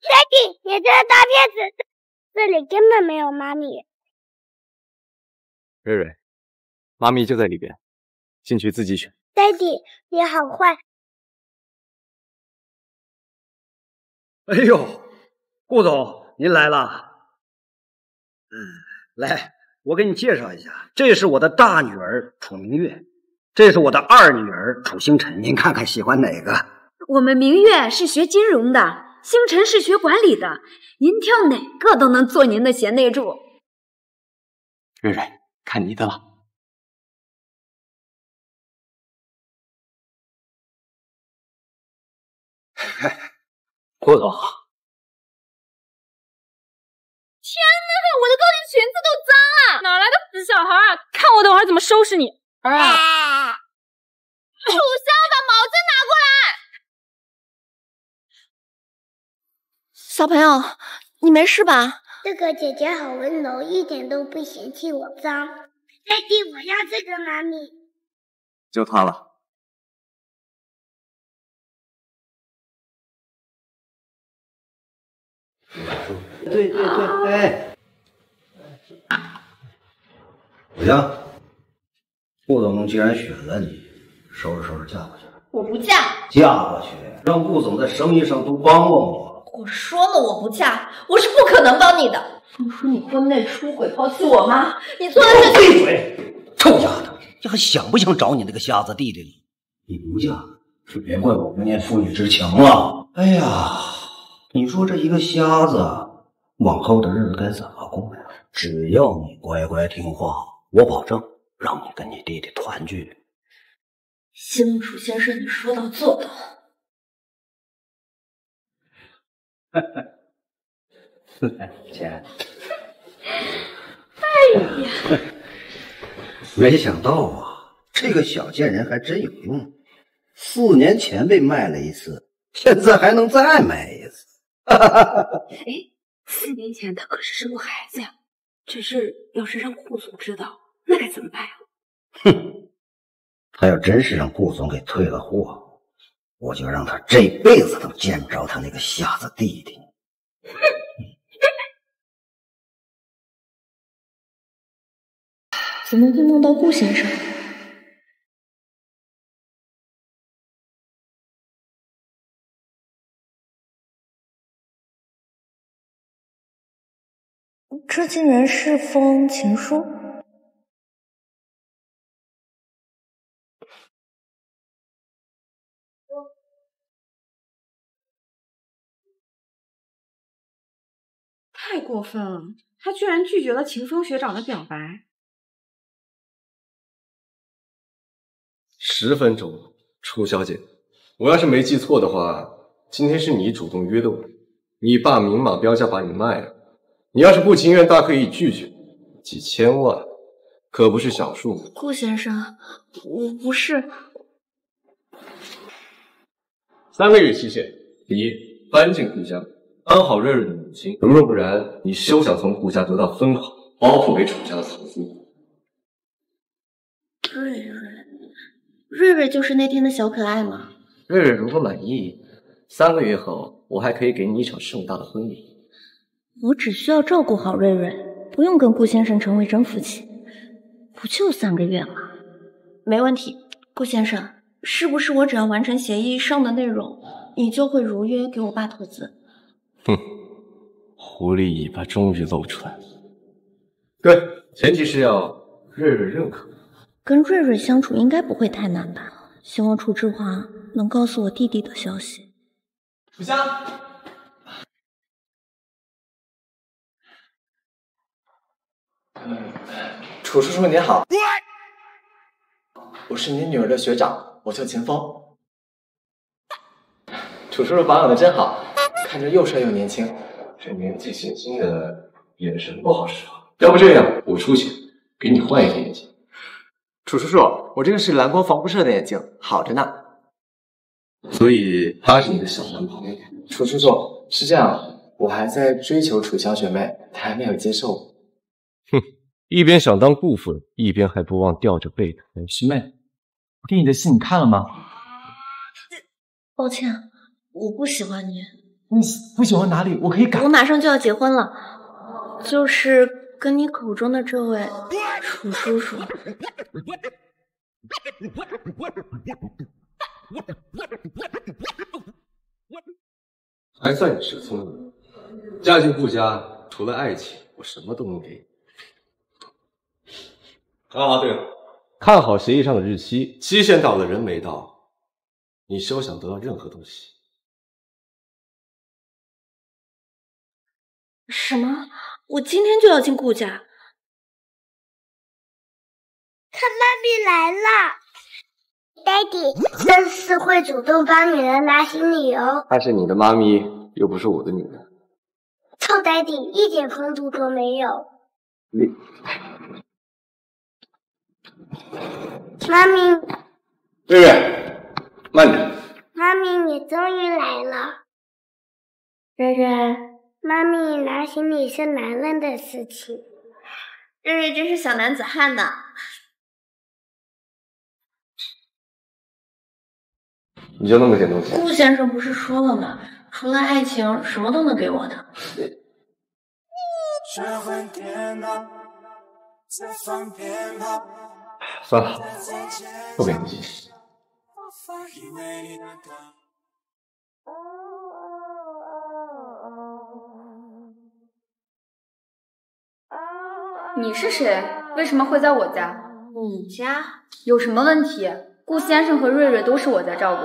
Daddy，你这个大骗子，这里根本没有妈咪。瑞瑞，妈咪就在里边，进去自己选。Daddy，你好坏。哎呦，顾总，您来了。嗯，来，我给你介绍一下，这是我的大女儿楚明月，这是我的二女儿楚星辰，您看看喜欢哪个？我们明月是学金融的。星辰是学管理的，您挑哪个都能做您的贤内助。瑞瑞，看你的了。郭总，天哪，我的高定裙子都脏了，哪来的死小孩？看我等会儿怎么收拾你！啊！楚萧，把毛巾小朋友，你没事吧？这个姐姐好温柔，一点都不嫌弃我脏。爹地，我要这个妈咪。就它了。对对对，哎，不行？顾总既然选了你，收拾收拾嫁过去。我不嫁。嫁过去，让顾总在生意上多帮帮我。我说了，我不嫁，我是不可能帮你的。你说你婚内出轨，抛弃我妈，你做的是……闭嘴，臭丫头，你还想不想找你那个瞎子弟弟了？你不嫁，就别怪我不念父女之情了。哎呀，你说这一个瞎子，往后的日子该怎么过呀？只要你乖乖听话，我保证让你跟你弟弟团聚。希望楚先生，你说到做到。哈哈，来钱。哎呀，没想到啊，这个小贱人还真有用。四年前被卖了一次，现在还能再卖一次。哎，四年前他可是生过孩子呀。这事要是让顾总知道，那该怎么办呀？哼，他要真是让顾总给退了货。我就让他这辈子都见不着他那个瞎子弟弟。怎么会梦到顾先生？这竟然是封情书。太过分了！他居然拒绝了秦风学长的表白。十分钟，楚小姐，我要是没记错的话，今天是你主动约的我，你爸明码标价把你卖了，你要是不情愿，大可以拒绝。几千万可不是小数目。顾先生，我不是。三个月期限，你，搬进顾家。安好瑞瑞的母亲，若不然，你休想从顾家得到分毫，包括给楚家的藏书。瑞瑞，瑞瑞就是那天的小可爱吗？瑞瑞如果满意，三个月后我还可以给你一场盛大的婚礼。我只需要照顾好瑞瑞，不用跟顾先生成为真夫妻，不就三个月吗？没问题，顾先生，是不是我只要完成协议上的内容，你就会如约给我爸投资？哼，狐狸尾巴终于露出来了。对，前提是要瑞瑞认可。跟瑞瑞相处应该不会太难吧？希望楚之华能告诉我弟弟的消息。楚香，楚叔叔您好，我是您女儿的学长，我叫秦风。楚叔叔保养的真好。看着又帅又年轻，这年纪轻轻的眼神不好使啊！要不这样，我出去给你换一副眼镜。楚叔叔，我这个是蓝光防辐射的眼镜，好着呢。所以他是你的小男朋友？楚叔叔是这样，我还在追求楚香学妹，她还没有接受我。哼，一边想当顾夫人，一边还不忘吊着备胎。师妹，我给你的信你看了吗？抱歉，我不喜欢你。你不喜欢哪里，我可以改。我马上就要结婚了，就是跟你口中的这位楚叔叔。还算你是聪明。嫁进顾家，除了爱情，我什么都能给你。啊，对了，看好协议上的日期，期限到了，人没到，你休想得到任何东西。什么？我今天就要进顾家？他妈咪来了，Daddy，这次会主动帮女人拿行李哦。她是你的妈咪，又不是我的女人。臭 Daddy，一点风度都没有。你，妈咪，瑞瑞，慢点。妈咪，你终于来了。瑞瑞。妈咪拿行李是男人的事情，瑞瑞真是小男子汉呢。你就那么点东西？顾先生不是说了吗？除了爱情，什么都能给我的。算了，不给你机。你是谁？为什么会在我家？你家有什么问题？顾先生和瑞瑞都是我在照顾。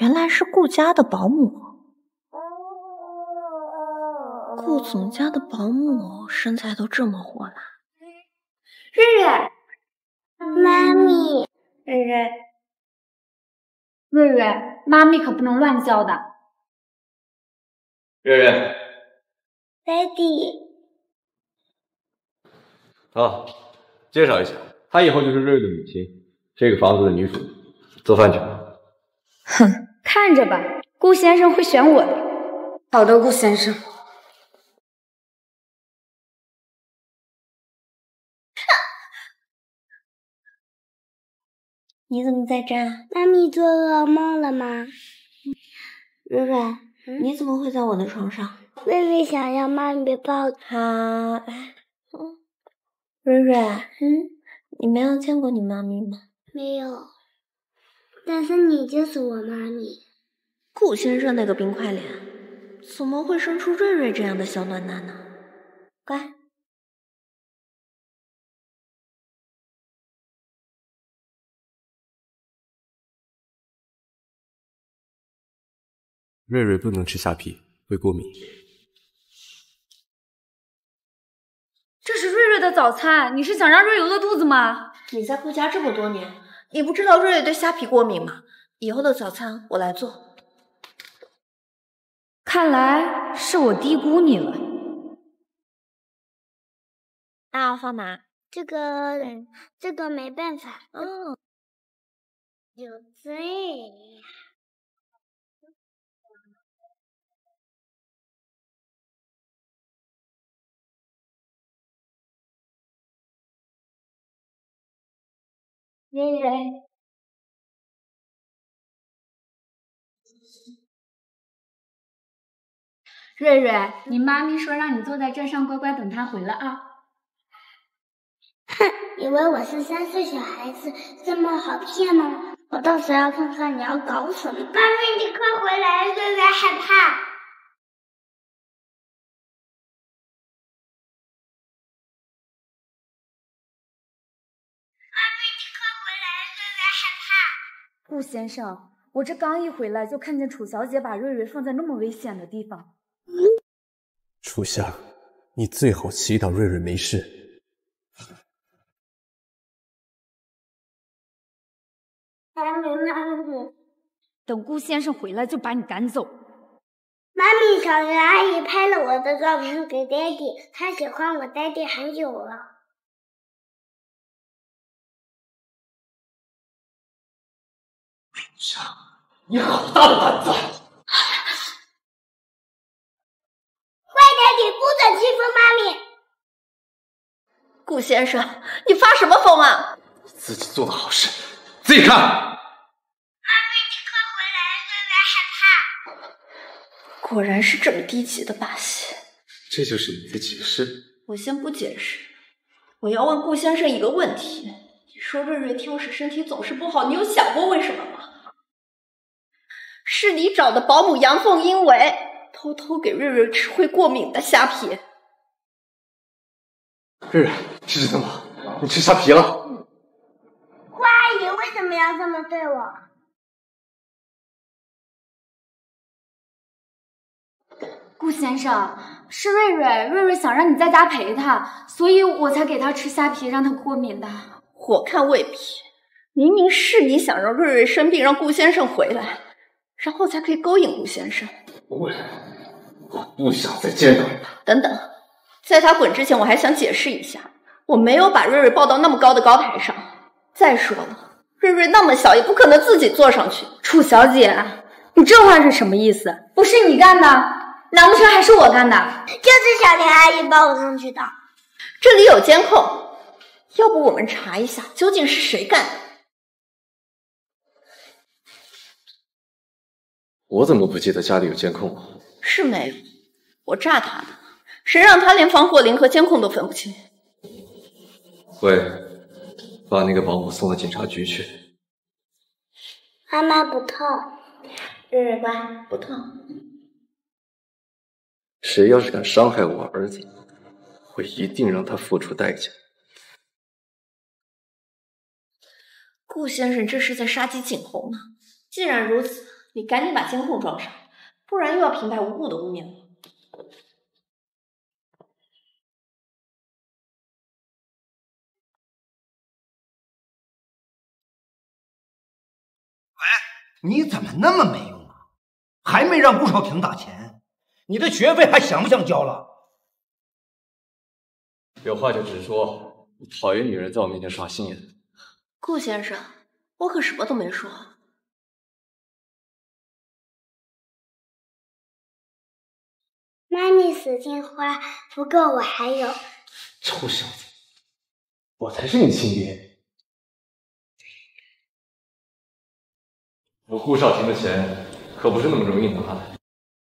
原来是顾家的保姆。顾总家的保姆身材都这么火辣。瑞瑞，妈咪，瑞瑞，瑞瑞，妈咪可不能乱叫的。瑞瑞，Daddy。啊，介绍一下，她以后就是瑞瑞的母亲，这个房子的女主，做饭去吧。哼，看着吧，顾先生会选我的。好的，顾先生。你怎么在这？妈咪做噩梦了吗？瑞瑞，你怎么会在我的床上？瑞瑞想要妈咪抱他。瑞瑞，嗯，你没有见过你妈咪吗？没有，但是你就是我妈咪。顾先生那个冰块脸，怎么会生出瑞瑞这样的小暖男呢？乖。瑞瑞不能吃虾皮，会过敏。的早餐，你是想让瑞瑞饿肚子吗？你在顾家这么多年，你不知道瑞瑞对虾皮过敏吗？以后的早餐我来做。看来是我低估你了。那要放哪？这个，这个没办法。嗯，就这样。瑞瑞，瑞瑞，你妈咪说让你坐在这上乖乖等她回来啊。哼，以为我是三岁小孩子这么好骗吗？我到时要看看你要搞什么。妈咪，你快回来，瑞瑞害怕。先生，我这刚一回来，就看见楚小姐把瑞瑞放在那么危险的地方。楚夏，你最好祈祷瑞瑞没事。妈咪，妈咪，等顾先生回来就把你赶走。妈咪，小鱼阿姨拍了我的照片给爹地，她喜欢我爹地很久了。你好大的胆子！坏蛋，你不准欺负妈咪！顾先生，你发什么疯啊？自己做的好事，自己看。妈咪，你快回来，瑞瑞害怕。果然是这么低级的把戏。这就是你的解释？我先不解释，我要问顾先生一个问题：你说瑞瑞挑食，身体总是不好，你有想过为什么吗？是你找的保姆阳奉阴违，偷偷给瑞瑞吃会过敏的虾皮。瑞瑞，是真的吗？你吃虾皮了？顾阿姨为什么要这么对我？顾先生，是瑞瑞，瑞瑞想让你在家陪他，所以我才给他吃虾皮，让他过敏的。我看未必，明明是你想让瑞瑞生病，让顾先生回来，然后才可以勾引顾先生。我我不想再见到你。等等，在他滚之前，我还想解释一下，我没有把瑞瑞抱到那么高的高台上。再说了，瑞瑞那么小，也不可能自己坐上去。楚小姐，你这话是什么意思？不是你干的，难不成还是我干的？就是小林阿姨抱我上去的。这里有监控，要不我们查一下究竟是谁干的？我怎么不记得家里有监控啊？是没有，我炸他的，谁让他连防火铃和监控都分不清？喂，把那个保姆送到警察局去。妈妈不痛，瑞瑞乖，不痛。谁要是敢伤害我儿子，我一定让他付出代价。顾先生这是在杀鸡儆猴呢。既然如此，你赶紧把监控装上，不然又要平白无故的污蔑我。你怎么那么没用啊？还没让顾少廷打钱，你的学费还想不想交了？有话就直说，我讨厌女人在我面前耍心眼。顾先生，我可什么都没说。妈咪死金花，不够我还有。臭小子，我才是你亲爹。我顾少廷的钱可不是那么容易拿的，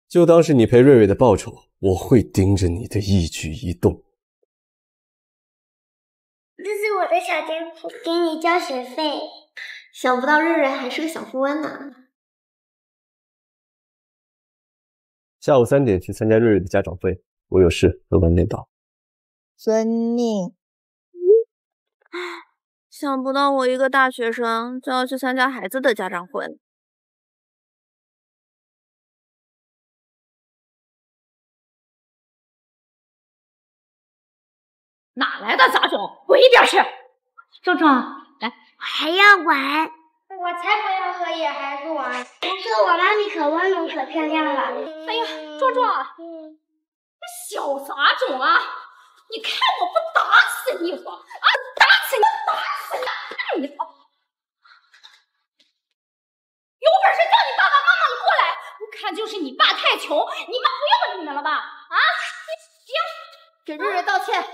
就当是你陪瑞瑞的报酬，我会盯着你的一举一动。这是我的小金库，给你交学费。想不到瑞瑞还是个小富翁呢。下午三点去参加瑞瑞的家长会，我有事和晚点到。遵命。想不到我一个大学生就要去参加孩子的家长会了。哪来的杂种，滚一边去！壮壮，来，还要玩？我才不要和野孩子玩！不是我妈咪可温柔可漂亮了。哎呀，壮壮，小杂种啊！你看我不打死你不？啊，打死你，打死你！你跑！有本事叫你爸爸妈妈过来！我看就是你爸太穷，你妈不要你们了吧？啊！行，给瑞瑞道歉。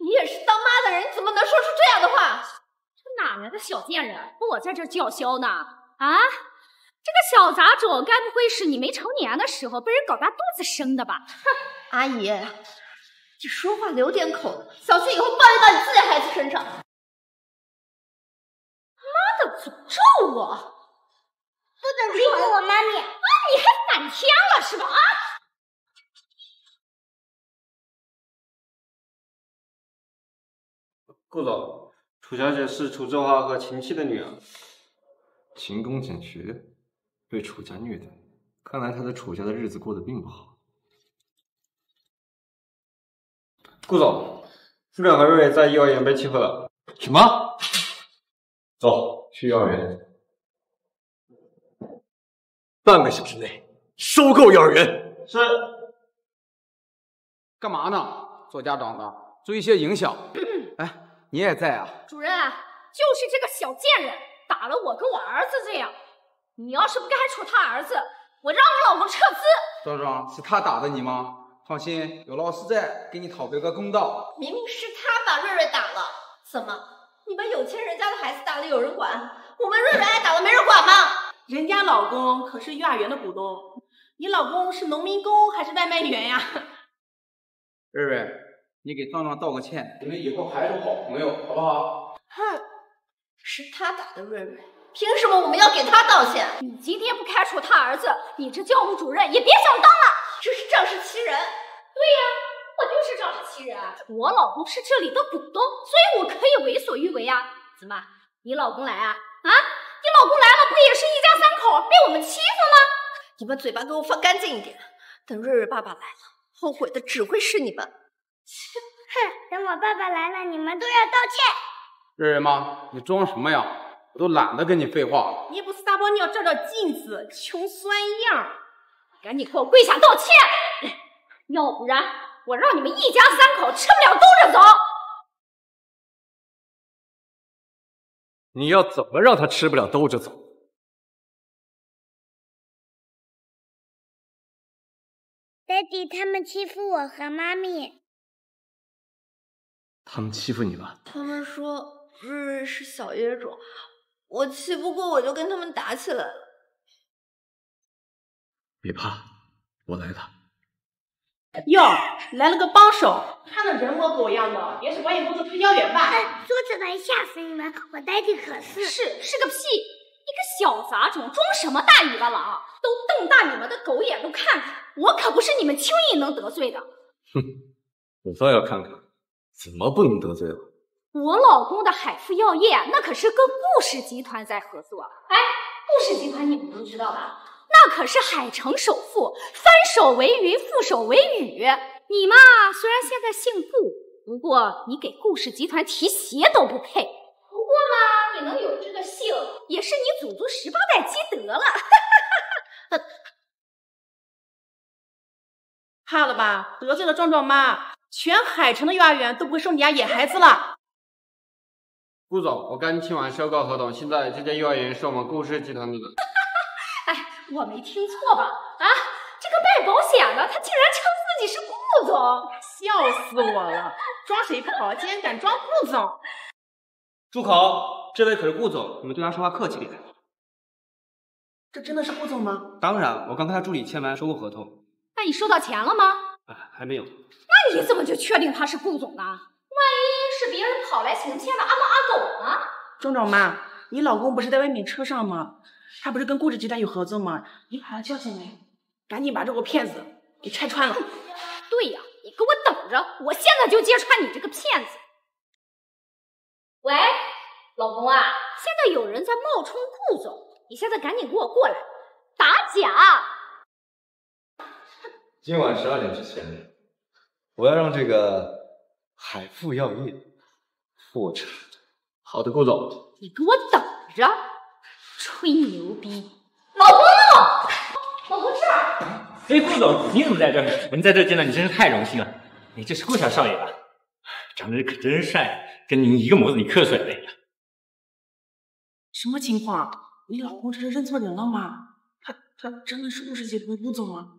你也是当妈的人，怎么能说出这样的话？这哪来的小贱人，我在这叫嚣呢？啊，这个小杂种，该不会是你没成年的时候被人搞大肚子生的吧？哼，阿姨，你说话留点口子，小心以后报应到你自己孩子身上。妈的，诅咒我！不准欺负我妈咪！啊，你还反天了是吧？啊！顾总，楚小姐是楚之华和秦七的女儿，勤工俭学，被楚家虐待，看来她在楚家的日子过得并不好。顾总，朱亮和瑞瑞在幼儿园被欺负了。什么？走去幼儿园，半个小时内收购幼儿园。是。干嘛呢？做家长的，注意些影响。哎。你也在啊，主任，就是这个小贱人打了我跟我儿子这样，你要是不开除他儿子，我让我老公撤资。壮壮，是他打的你吗？放心，有老师在，给你讨回个公道。明明是他把瑞瑞打了，怎么你们有钱人家的孩子打了有人管，我们瑞瑞挨打了没人管吗？人家老公可是幼儿园的股东，你老公是农民工还是外卖员呀？瑞瑞，你给壮壮道个歉，你们以后还是好朋友，好不好？哼，是他打的瑞瑞，凭什么我们要给他道歉？你今天不开除他儿子，你这教务主任也别想当了。这是仗势欺人。对呀，我就是仗势欺人。我老公是这里的股东，所以我可以为所欲为啊。怎么，你老公来啊？啊，你老公来了，不也是一家三口被我们欺负吗？你们嘴巴给我放干净一点，等瑞瑞爸爸来了，后悔的只会是你们。哼，等我爸爸来了，你们都要道歉。瑞瑞妈，你装什么呀？我都懒得跟你废话。你不是大宝你要照照镜子，穷酸样。赶紧给我跪下道歉，要不然我让你们一家三口吃不了兜着走。你要怎么让他吃不了兜着走？爹地，他们欺负我和妈咪。他们欺负你了？他们说瑞瑞是小野种，我气不过，我就跟他们打起来了。别怕，我来了。哟，来了个帮手，看的人模狗样的，也是保险公司推销员吧？哎，说起来吓死你们，我爹地可是是是个屁！你个小杂种，装什么大尾巴狼？都瞪大你们的狗眼都看看，我可不是你们轻易能得罪的。哼，我倒要看看，怎么不能得罪了？我老公的海富药业那可是跟顾氏集团在合作。哎，顾氏集团你们都知道吧？那可是海城首富，翻手为云，覆手为雨。你嘛，虽然现在姓顾，不过你给顾氏集团提鞋都不配。不过嘛，你能有这个姓，也是你祖宗十八代积德了。怕了吧？得罪了壮壮妈，全海城的幼儿园都不会收你家野孩子了。顾总，我刚签完收购合同，现在这家幼儿园是我们顾氏集团的。哎，我没听错吧？啊，这个卖保险的，他竟然称自己是顾总，笑死我了！装谁不好，竟然敢装顾总！住口！这位可是顾总，你们对他说话客气点。这真的是顾总吗？当然，我刚跟他助理签完收购合同。那你收到钱了吗？啊，还没有。那你怎么就确定他是顾总呢？万一是别人跑来行骗的阿猫阿狗呢？壮壮妈，你老公不是在外面车上吗？他不是跟顾氏集团有合作吗？你把他叫进来，赶紧把这个骗子给拆穿了。对呀，你给我等着，我现在就揭穿你这个骗子。喂，老公啊，现在有人在冒充顾总，你现在赶紧给我过来打假。今晚十二点之前，我要让这个海富药业破产。好的，顾总。你给我等着，吹牛逼！老公呢？老公这儿。哎，顾总，你怎么在这儿？我们在这见到你真是太荣幸了。你这是顾小少爷吧？长得可真帅，跟您一个模子，你可帅了呀！什么情况？你老公这是认错人了吗？他他真的是顾氏集团的顾总吗？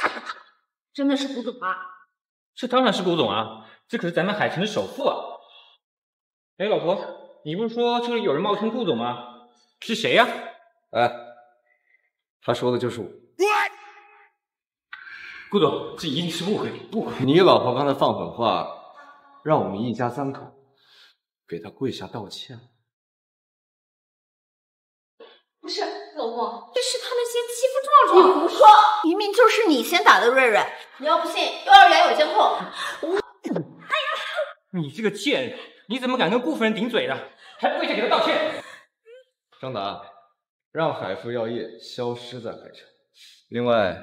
真的是顾总啊？这当然是顾总啊！这可是咱们海城的首富啊！哎，老婆，你不是说这里有人冒充顾总吗？是谁呀？哎，他说的就是我。顾总，这一定是误会，误会。你老婆刚才放狠话，让我们一家三口给她跪下道歉。不是，老公，这是他壮壮。你胡说，明明就是你先打的瑞瑞。你要不信，幼儿园有监控。我，哎呀，你这个贱人，你怎么敢跟顾夫人顶嘴的？还不跪下给她道歉？张达，让海富药业消失在海城。另外，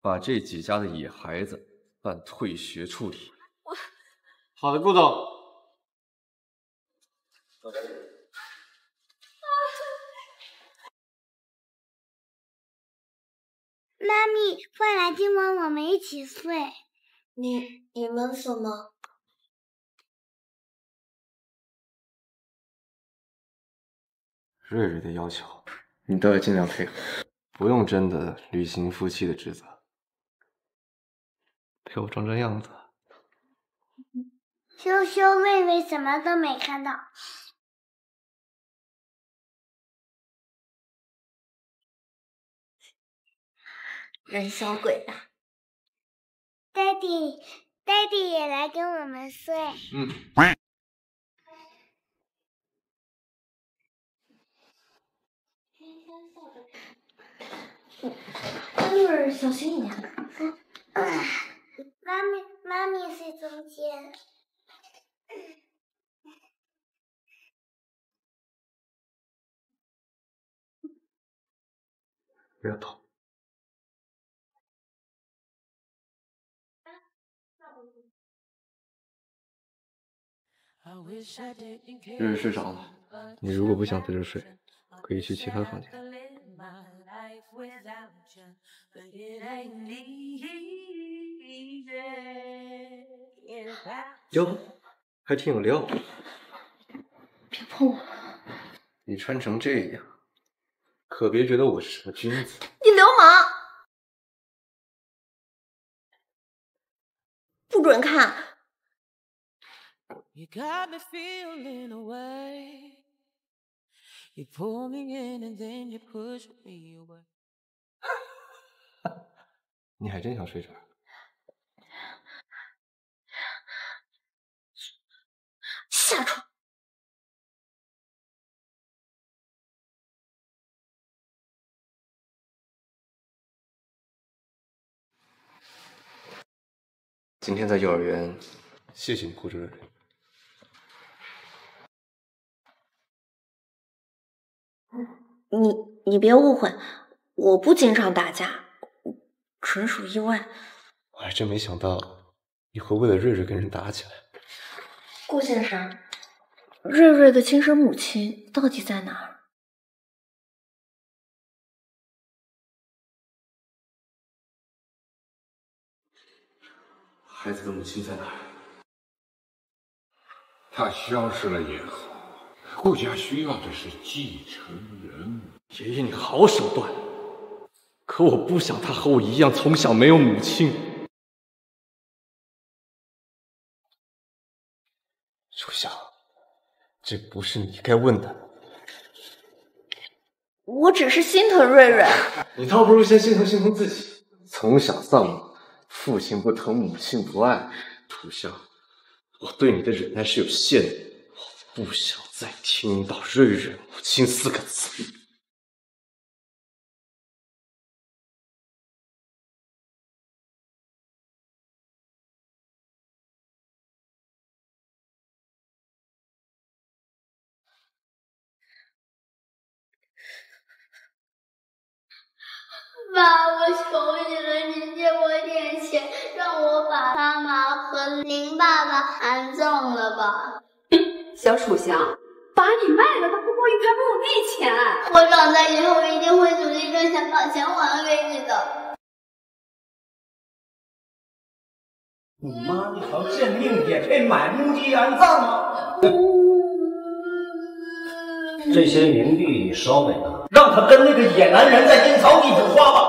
把这几家的野孩子办退学处理。我，好的，顾总。妈咪，快来，今晚我们一起睡。你你们怎么？瑞瑞的要求，你都要尽量配合，不用真的履行夫妻的职责，陪我装装样子。羞羞，瑞瑞什么都没看到。人小鬼大。爹地，爹地也来跟我们睡。嗯。小心一点。妈咪，妈咪睡中间。不要动。瑞瑞睡着了，你如果不想在这睡，可以去其他房间。哟，还挺有料。别碰我！你穿成这样，可别觉得我是什么君子。你流氓！不准看！你还真想睡这儿？下床。今天在幼儿园，谢谢你顾着瑞你你别误会，我不经常打架，纯属意外。我还真没想到你会为了瑞瑞跟人打起来。顾先生，瑞瑞的亲生母亲到底在哪儿？孩子的母亲在哪儿？她消失了也好，顾家需要的是继承人。爷爷，你好手段！可我不想他和我一样，从小没有母亲。楚夏，这不是你该问的。我只是心疼瑞瑞。你倒不如先心疼心疼自己。从小丧母，父亲不疼，母亲不爱。楚夏，我对你的忍耐是有限的。我不想再听到“瑞瑞母亲”四个字。爸，我求你了，你借我点钱，让我把妈妈和林爸爸安葬了吧。小楚香，把你卖了，那不过一块墓地钱。我长大以后一定会努力赚钱，把钱还给你的。你妈那条贱命也配买墓地安葬吗？这些冥币你烧给他，让他跟那个野男人在阴曹地府花吧。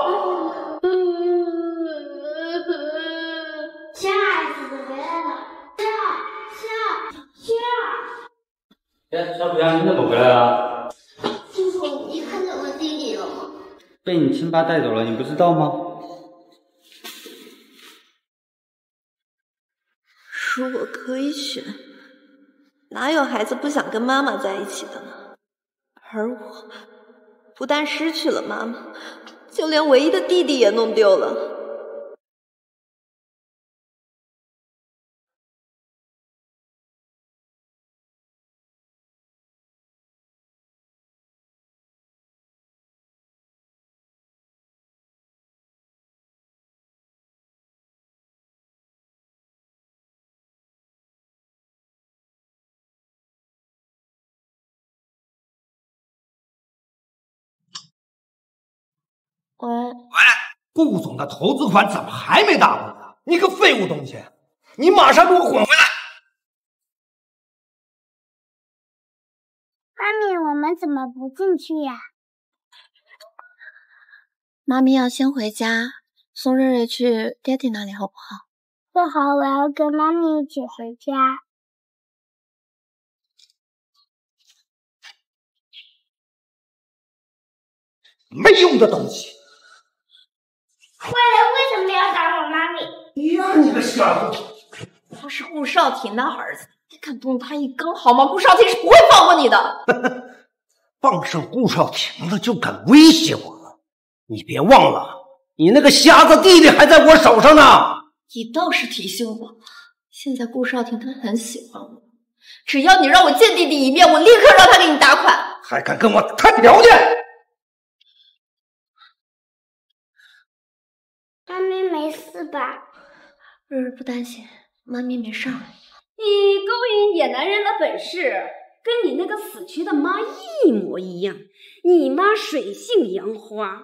哎，小楚阳，你怎么回来了？叔叔，你看见我弟弟了吗？被你亲爸带走了，你不知道吗？如果可以选，哪有孩子不想跟妈妈在一起的呢？而我不但失去了妈妈，就连唯一的弟弟也弄丢了。喂喂，顾总的投资款怎么还没打过来？你个废物东西，你马上给我滚回来！妈咪，我们怎么不进去呀？妈咪要先回家，送瑞瑞去爹地那里，好不好？不好，我要跟妈咪一起回家。没用的东西！坏人为什么要打我妈咪？呀，你个小子！他是顾少廷的儿子，你敢动他一根毫毛，顾少廷是不会放过你的。傍上顾少廷了就敢威胁我了？你别忘了，你那个瞎子弟弟还在我手上呢。你倒是提醒我，现在顾少廷他很喜欢我，只要你让我见弟弟一面，我立刻让他给你打款。还敢跟我谈条件？没事吧？瑞瑞不担心，妈咪没事儿。你勾引野男人的本事，跟你那个死去的妈一模一样。你妈水性杨花，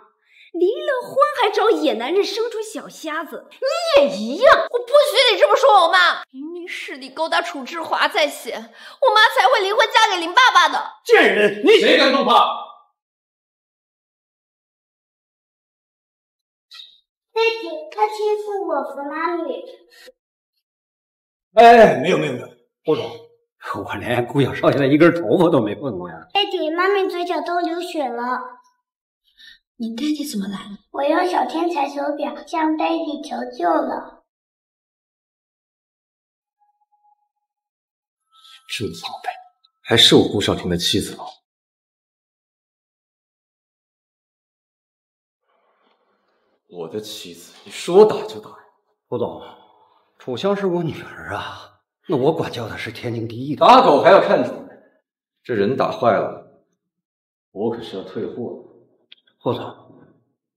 离了婚还找野男人生出小瞎子，你也一样。我不许你这么说我妈，明明是你勾搭楚志华在先，我妈才会离婚嫁给林爸爸的。贱人，你谁敢动他？他欺负我和妈咪。哎，没有没有没有，顾总，我连顾小少爷的一根头发都没碰过呀。爹地，妈咪嘴角都流血了。你爹地怎么来了？我用小天才手表向爹地求救了。这么苍白，还是我顾少廷的妻子吗？我的妻子，你说打就打呀！顾总，楚香是我女儿啊，那我管教她是天经地义的。打狗还要看主人，这人打坏了，我可是要退货的。顾总，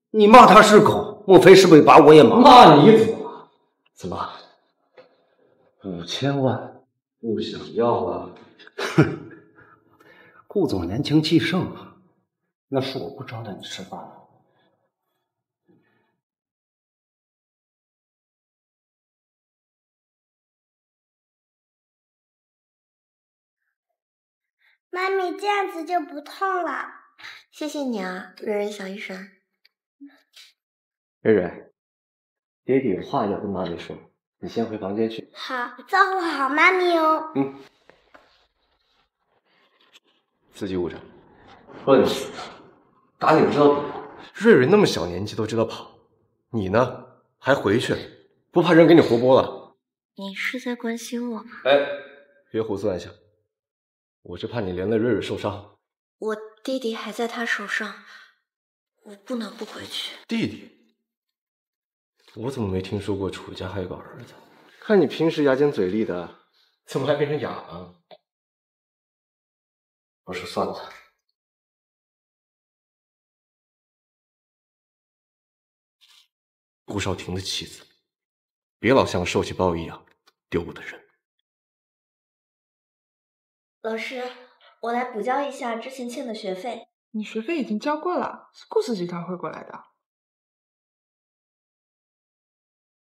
你骂他是狗，莫非是为把我也骂？骂你怎么了？怎么？五千万不想要了？哼，顾总年轻气盛啊，那是我不招待你吃饭妈咪，这样子就不痛了。谢谢你啊，瑞瑞小医生。瑞瑞，爹爹有话要跟妈咪说，你先回房间去。好，照顾好妈咪哦。嗯。自己捂着。笨死的，打你不知道躲。瑞瑞那么小年纪都知道跑，你呢？还回去？不怕人给你活剥了？你是在关心我吗？哎，别胡思乱想。我是怕你连累瑞瑞受伤。我弟弟还在他手上，我不能不回去。弟弟？我怎么没听说过楚家还有个儿子？看你平时牙尖嘴利的，怎么还变成哑了？我说算了。顾少廷的妻子，别老像个受气包一样丢我的人。老师，我来补交一下之前欠的学费。你学费已经交过了，是顾氏集团汇过来的。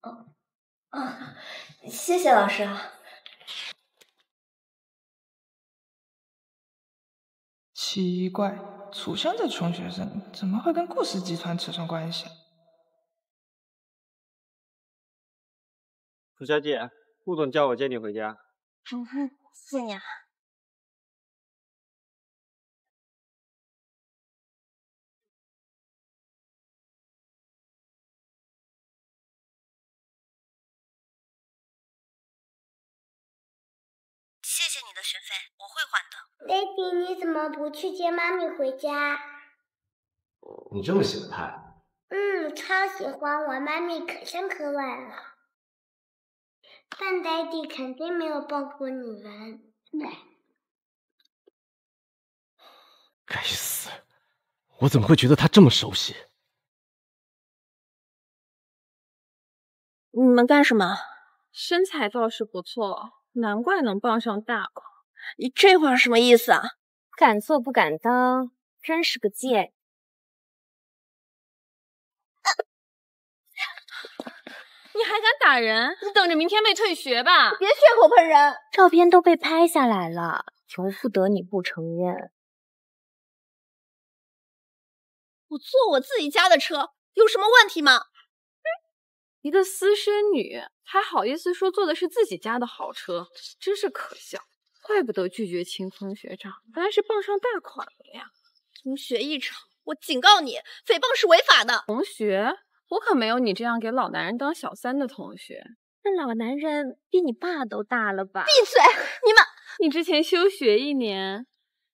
嗯，啊，谢谢老师啊。奇怪，楚香这穷学生怎么会跟顾氏集团扯上关系？楚小姐，顾总叫我接你回家。嗯哼，谢谢你啊。爹地，你怎么不去接妈咪回家？你这么喜欢他？嗯，超喜欢，我妈咪可生可软了。但爹地肯定没有抱过女人。该死，我怎么会觉得他这么熟悉？你们干什么？身材倒是不错，难怪能傍上大款。你这话什么意思啊？敢做不敢当，真是个贱。你还敢打人？你等着明天被退学吧！别血口喷人！照片都被拍下来了，由不得你不承认。我坐我自己家的车，有什么问题吗？一个私生女还好意思说坐的是自己家的好车，真是可笑。怪不得拒绝清风学长，原来是傍上大款了呀！同学一场，我警告你，诽谤是违法的。同学，我可没有你这样给老男人当小三的同学。那老男人比你爸都大了吧？闭嘴！你们，你之前休学一年，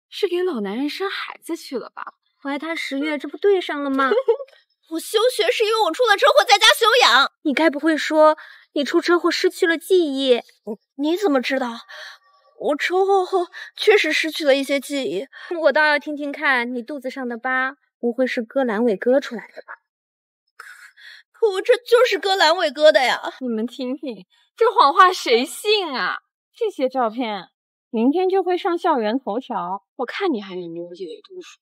是给老男人生孩子去了吧？怀他十月，这不对上了吗？我休学是因为我出了车祸，在家休养。你该不会说你出车祸失去了记忆？你怎么知道？我车祸后 确实失去了一些记忆。我倒要听听看，你肚子上的疤不会是割阑尾割出来的吧？可我这就是割阑尾割的呀！你们听听，这谎话谁信啊？这些照片明天就会上校园头条，我看你还能不能记得读书？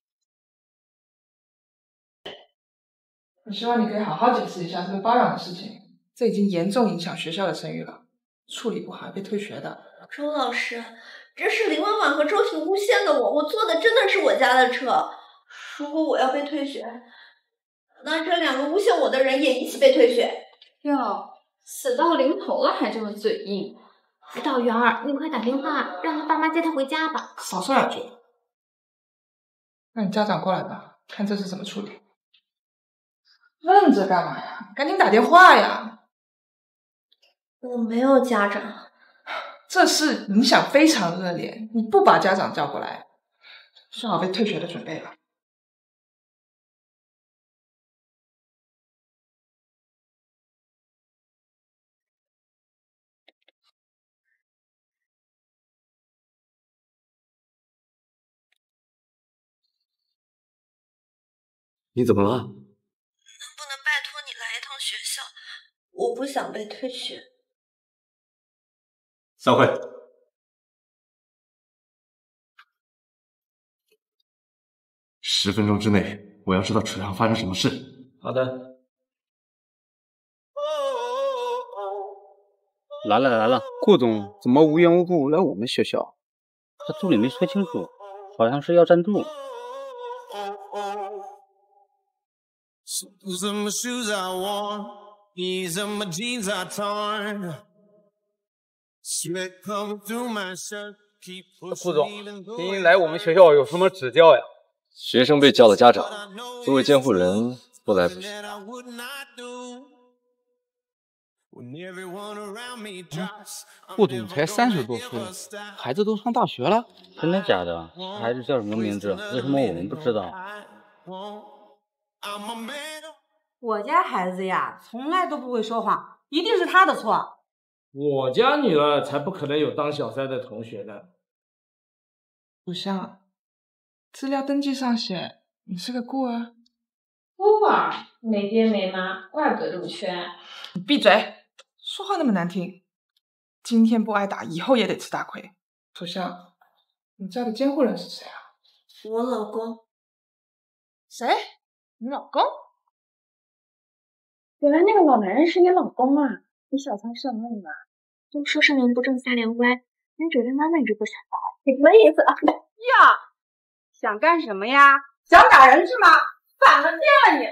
我希望你可以好好解释一下这个包养的事情，这已经严重影响学校的声誉了，处理不好被退学的。周老师，这是林婉婉和周婷诬陷的我，我坐的真的是我家的车。如果我要被退学，那这两个诬陷我的人也一起被退学。哟，死到临头了还这么嘴硬？辅导员儿，你快打电话让他爸妈接他回家吧。少说两句。让你家长过来吧，看这事怎么处理。愣着干嘛呀？赶紧打电话呀！我没有家长。这是影响非常恶劣，你不把家长叫过来，做好被退学的准备了。你怎么了？能不能拜托你来一趟学校？我不想被退学。散会。十分钟之内，我要知道车上发生什么事。好的。来了来了，顾总怎么无缘无故来我们学校？他助理没说清楚，好像是要赞助。顾总，您来我们学校有什么指教呀？学生被叫了家长，作为监护人不来不行。顾总才三十多岁，孩子都上大学了，真的假的？孩子叫什么名字？为什么我们不知道？我家孩子呀，从来都不会说谎，一定是他的错。我家女儿才不可能有当小三的同学呢。不像，资料登记上写你是个孤儿。孤儿，没爹没妈，怪不得这么缺。你闭嘴，说话那么难听。今天不挨打，以后也得吃大亏。楚香，你家的监护人是谁啊？我老公。谁？你老公？原来那个老男人是你老公啊！你小三上位了，都说上梁不正下梁歪，你只对妈妈一直不想你什么意思啊？呀，想干什么呀？想打人是吗？反了天了你！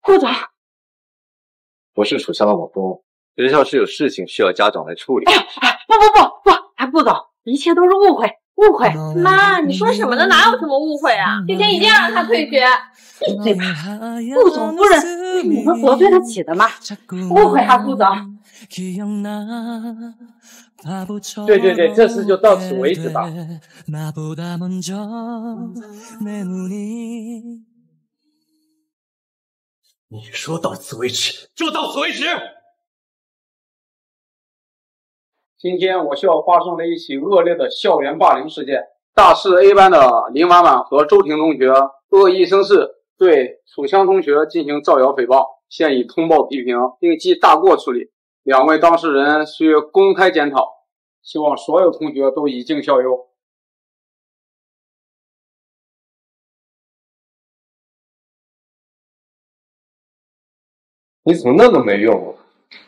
顾总，我是楚香的老公，学校是有事情需要家长来处理。哎哎，不不不不，哎，顾总，一切都是误会，误会。妈，你说什么呢？哪有什么误会啊？今天一定要让他退学。闭嘴吧，顾总夫人，你们得罪得起的吗？误会啊，顾总。对对对，这事就到此为止吧。你说到此为止，就到此为止。今天我校发生了一起恶劣的校园霸凌事件，大四 A 班的林婉婉和周婷同学恶意生事，对楚香同学进行造谣诽谤，现已通报批评，并记大过处理。两位当事人需公开检讨，希望所有同学都以儆效尤。你怎么那么没用啊？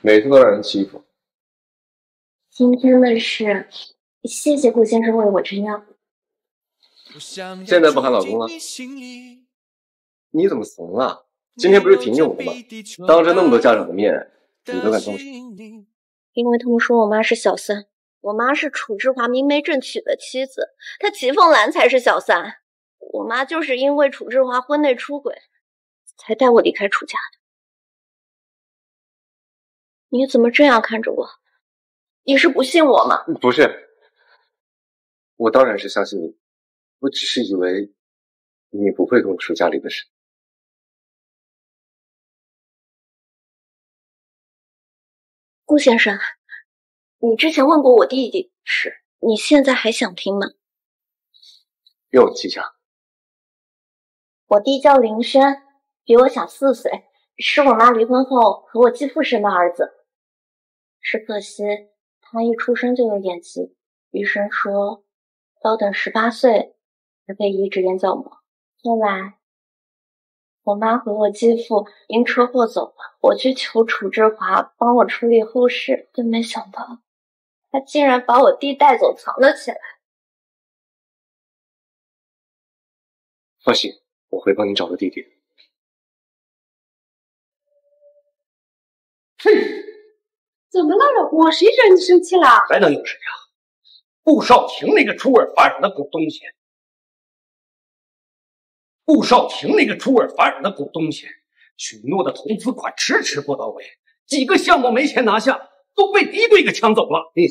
每次都让人欺负。今天的事，谢谢顾先生为我撑腰。现在不喊老公了？你怎么怂了？今天不是挺勇的吗？当着那么多家长的面，你都敢动手？因为他们说我妈是小三，我妈是楚志华明媒正娶的妻子，她齐凤兰才是小三。我妈就是因为楚志华婚内出轨，才带我离开楚家的。你怎么这样看着我？你是不信我吗？不是，我当然是相信你，我只是以为你不会跟我说家里的事。顾先生，你之前问过我弟弟是，你现在还想听吗？又记下。我弟叫林轩，比我小四岁，是我妈离婚后和我继父生的儿子。只可惜他一出生就有眼疾，医生说要等十八岁才可以移植眼角膜。后来。我妈和我继父因车祸走了，我去求楚志华帮我处理后事，但没想到他竟然把我弟带走藏了起来。放心，我会帮你找到弟弟。哼，怎么了，老公？谁惹你生气了？还能有谁呀？顾少廷那个出尔反尔的狗东西！顾少廷那个出尔反尔的狗东西，许诺的投资款迟迟不到位，几个项目没钱拿下，都被敌对给抢走了。你啊？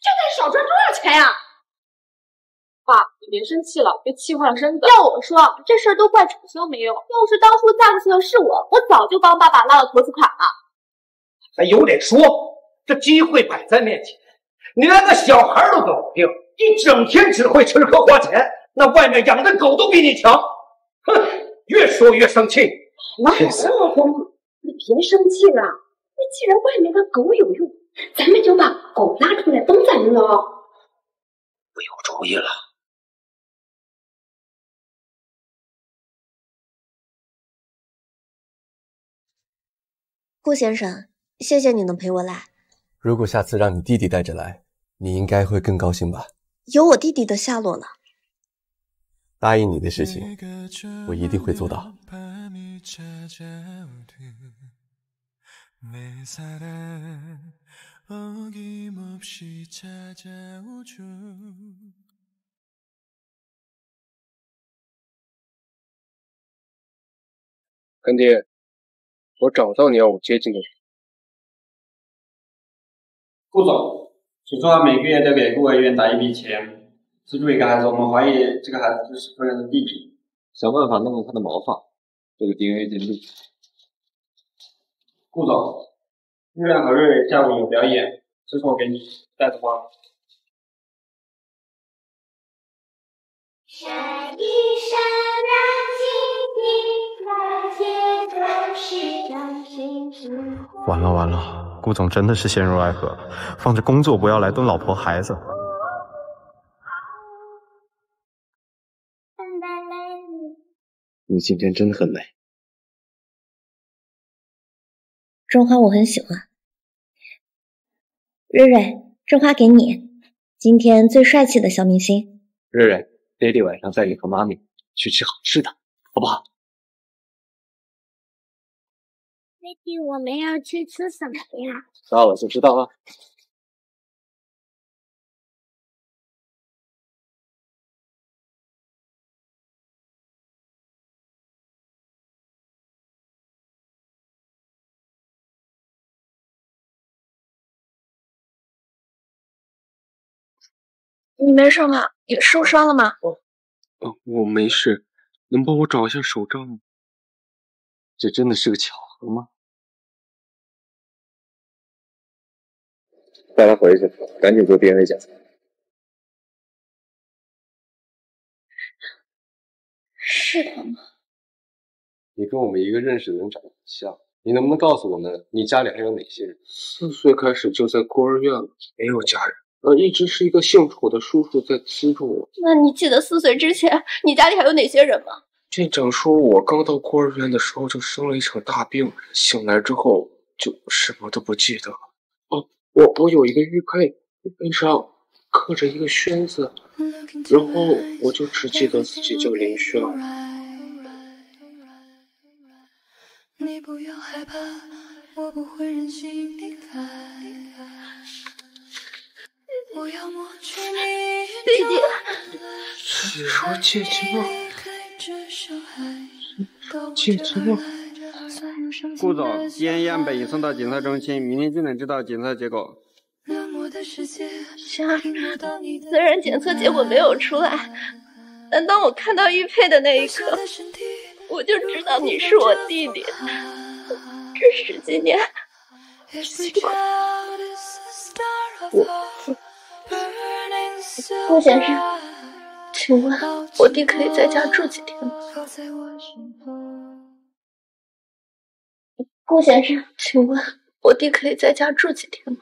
这得少赚多少钱呀？爸，你别生气了，别气坏了身子。要我说，这事儿都怪楚萧没用。要是当初嫁过去的是我，我早就帮爸爸拉了投资款了。还有脸说？这机会摆在面前，你连个小孩都搞不定，你整天只会吃喝花钱，那外面养的狗都比你强。哼，越说越生气。老公，你别生气了。那既然外面的狗有用，咱们就把狗拉出来帮咱们喽。我有主意了。顾先生，谢谢你能陪我来。如果下次让你弟弟带着来，你应该会更高兴吧？有我弟弟的下落了。答应你的事情，我一定会做到。干爹，我找到你要我接近的人。顾总，楚总每个月都给孤儿院打一笔钱。资助一个孩子，我们怀疑这个孩子就是夫人的弟弟，想办法弄弄他的毛发，做个 DNA 鉴定。顾总，月亮和瑞瑞下午有表演，这是我给你带的花。完了完了，顾总真的是陷入爱河，放着工作不要来蹲老婆孩子。你今天真的很美，这花我很喜欢。瑞瑞，这花给你，今天最帅气的小明星。瑞瑞，爹地晚上带你和妈咪去吃好吃的，好不好？爹地，我们要去吃什么呀？到了就知道了。你没事吗？你受伤了吗？哦，我没事，能帮我找一下手杖吗？这真的是个巧合吗？带他回去，赶紧做 DNA 检测。是他吗？你跟我们一个认识的人长得很像，你能不能告诉我们，你家里还有哪些人？四岁开始就在孤儿院了，没有家人。呃，一直是一个姓楚的叔叔在资助我。那你记得四岁之前你家里还有哪些人吗？店长说，我刚到孤儿院的时候就生了一场大病，醒来之后就什么都不记得了。哦，我我有一个玉佩，玉佩上刻着一个轩字，然后我就只记得自己叫林轩。我不会任性离开。我要抹去你弟弟，只说戒指吗？戒指吗？顾总，建议安排移送到检测中心，明天就能知道检测结果。虽然检测结果没有出来，但当我看到玉佩的那一刻，我就知道你是我弟弟。这十几年。我，顾先生，请问我弟可以在家住几天吗？顾先生，请问我弟可以在家住几天吗？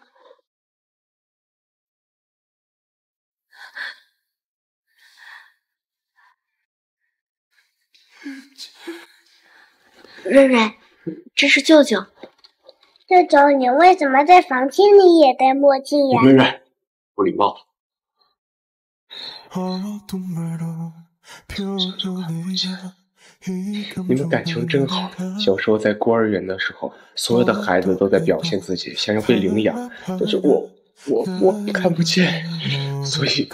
瑞瑞，这是舅舅。舅舅，你为什么在房间里也戴墨镜呀？瑞瑞，不礼貌。你们感情真好。小时候在孤儿院的时候，所有的孩子都在表现自己，想要被领养，但是我我我看不见，所以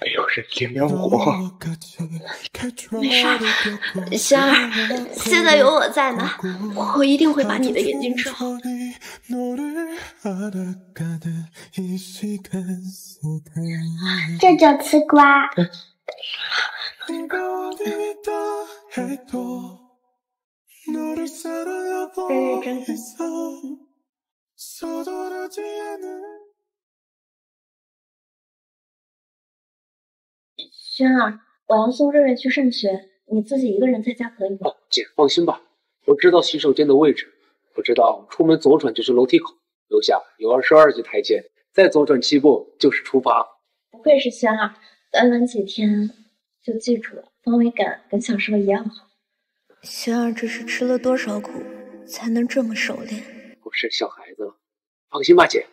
没有人领养我。没事儿，仙儿，现在有我在呢，我一定会把你的眼睛治好。这叫吃瓜。轩儿，我要送瑞瑞去上学，你自己一个人在家可以吗？姐，放心吧，我知道洗手间的位置，我知道出门左转就是楼梯口，楼下有二十二级台阶，再左转七步就是厨房。不愧是轩儿，短短几天就记住了，方位感跟小时候一样好。轩儿这是吃了多少苦才能这么熟练？我是小孩子了，放心吧，姐。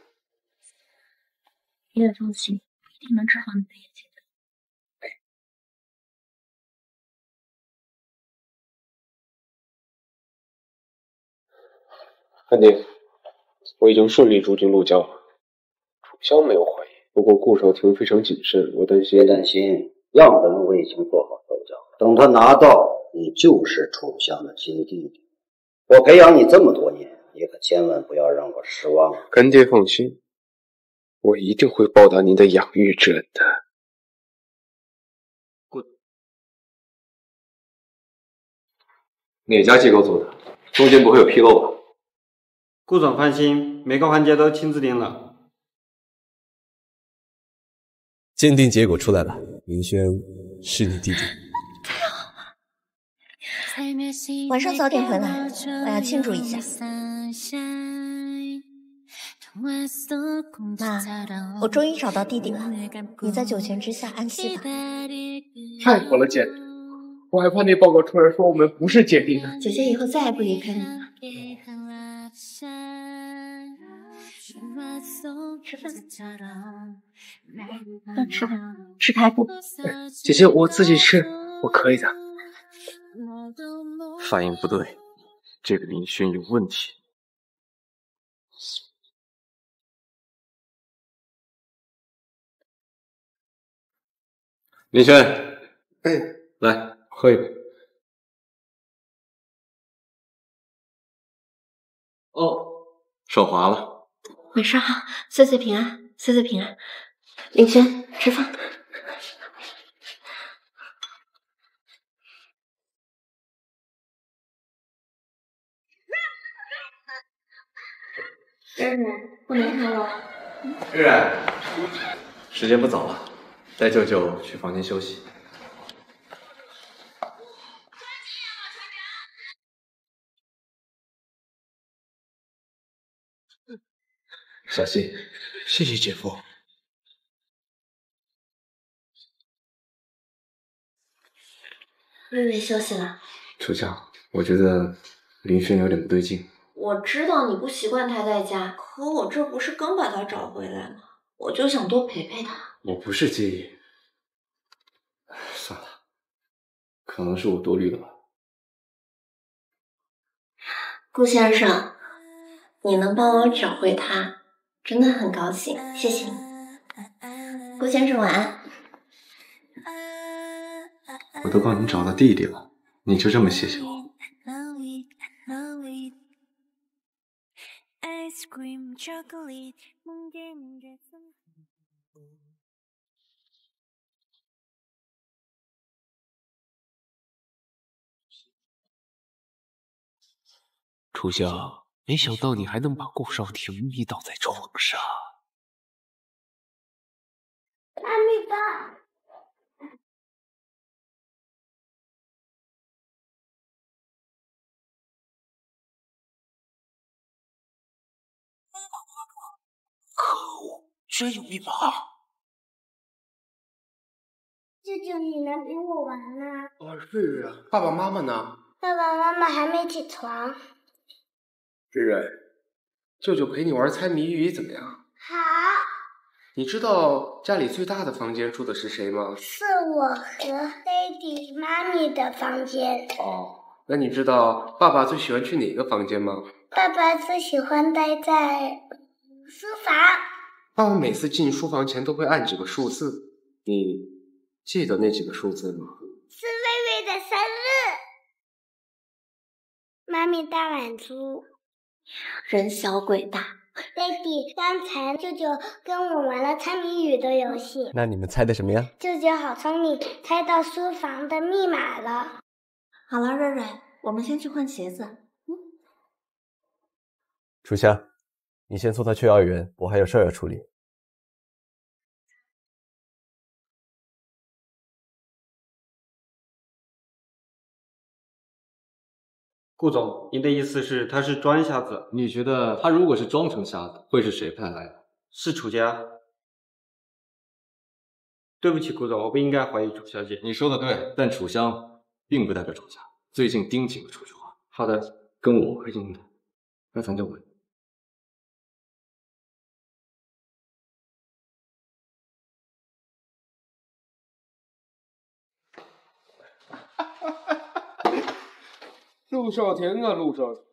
你也放心，一定能治好你的眼睛的。安宁，我已经顺利住进陆家了，楚萧没有怀疑，不过顾少廷非常谨慎，我担心。别担心，样本我已经做好手脚，等他拿到，你就是楚香的亲弟弟。我培养你这么多年，你可千万不要让我失望啊！干爹放心，我一定会报答您的养育之恩的。哪家机构做的？中间不会有纰漏吧？顾总放心，每个环节都亲自盯了。鉴定结果出来了，明轩是你弟弟。晚上早点回来，我要庆祝一下。妈，我终于找到弟弟了，你在九泉之下安息吧。太好了，姐，我还怕那报告出来说我们不是姐弟呢。姐姐以后再也不离开你了。饭。要吃饭，吃排骨。姐姐，我自己吃，我可以的。反应不对，这个林轩有问题。林轩，哎，来喝一杯。哦，手滑了。没事哈，岁岁平安，岁岁平安。林轩，吃饭。瑞瑞，不能看了。瑞瑞，时间不早了，带舅舅去房间休息。小心，谢谢姐夫。妹妹休息了。楚乔，我觉得林轩有点不对劲。我知道你不习惯他在家，可我这不是刚把他找回来吗？我就想多陪陪他。我不是介意，算了，可能是我多虑了吧。顾先生，你能帮我找回他，真的很高兴，谢谢你，顾先生晚安。我都帮你找到弟弟了，你就这么谢谢我？初夏，没想到你还能把顾少廷迷倒在床上。妈咪吧，可恶，居然有密码！舅舅你能陪我玩吗？啊，是啊，爸爸妈妈呢？爸爸妈妈还没起床。日日，舅舅陪你玩猜谜语怎么样？好，你知道家里最大的房间住的是谁吗？是我和爹地妈咪的房间。哦，那你知道爸爸最喜欢去哪个房间吗？爸爸最喜欢待在书房。爸爸每次进书房前都会按几个数字，你记得那几个数字吗？是薇薇的生日。妈咪大懒猪，人小鬼大。爹地，刚才舅舅跟我玩了猜谜语的游戏，那你们猜的什么呀？舅舅好聪明，猜到书房的密码了。好了，瑞瑞，我们先去换鞋子。嗯初夏，你先送他去幼儿园，我还有事儿要处理。顾总，您的意思是他是装瞎子？你觉得他如果是装成瞎子，会是谁派来的？是楚家。对不起，顾总，我不应该怀疑楚小姐。你说的对，但楚香并不代表楚家。最近盯紧了楚菊花。好的，跟我回京的，那咱就稳。陆少廷啊，陆少廷，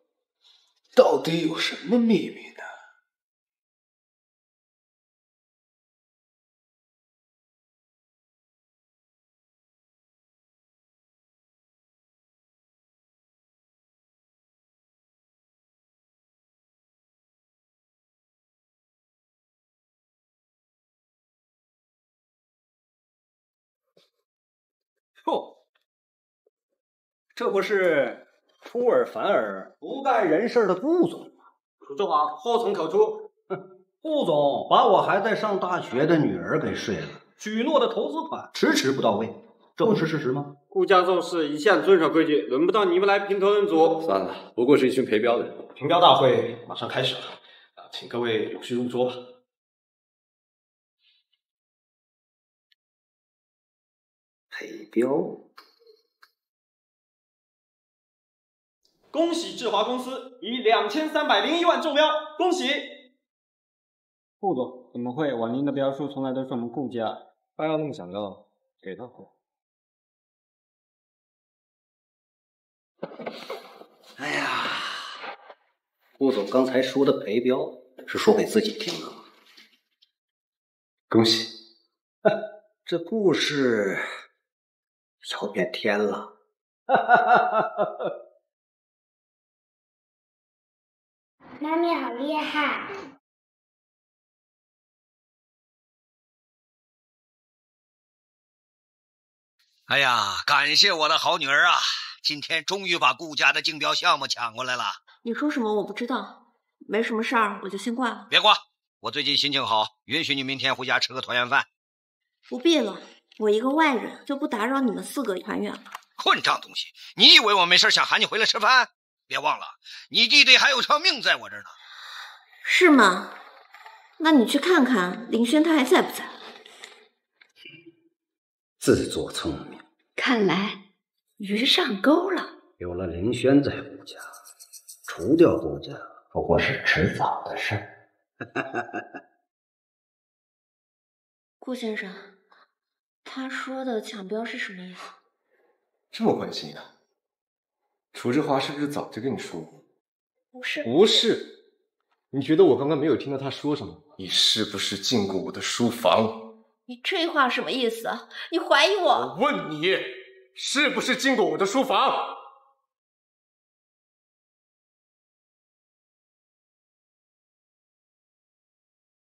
到底有什么秘密呢？嚯，这不是出尔反尔、不干人事的顾总吗？楚州话祸从口出。顾总把我还在上大学的女儿给睡了，许诺的投资款迟迟不到位，这不是事实吗？顾家做事一向遵守规矩，轮不到你们来评头论足。算了，不过是一群陪镖的人。评标大会马上开始了，啊，请各位有序入座吧。陪镖。恭喜志华公司以两千三百零一万中标，恭喜！顾总，怎么会？婉玲的标书从来都是我们顾家。他要那么想要，给他活。哎呀，顾总刚才说的陪标是说给自己听的吗？恭喜！这故事要变天了。妈咪好厉害！哎呀，感谢我的好女儿啊！今天终于把顾家的竞标项目抢过来了。你说什么？我不知道，没什么事儿，我就先挂了。别挂，我最近心情好，允许你明天回家吃个团圆饭。不必了，我一个外人就不打扰你们四个团圆了。混账东西！你以为我没事想喊你回来吃饭？别忘了，你弟弟还有条命在我这儿呢。是吗？那你去看看林轩他还在不在？自作聪明，看来鱼上钩了。有了林轩在顾家，除掉顾家不过是迟早的事儿。顾先生，他说的抢标是什么意思？这么关心啊？楚之华是不是早就跟你说过？不是，不是，你觉得我刚刚没有听到他说什么？你是不是进过我的书房？你这话什么意思？你怀疑我？我问你，是不是进过我的书房？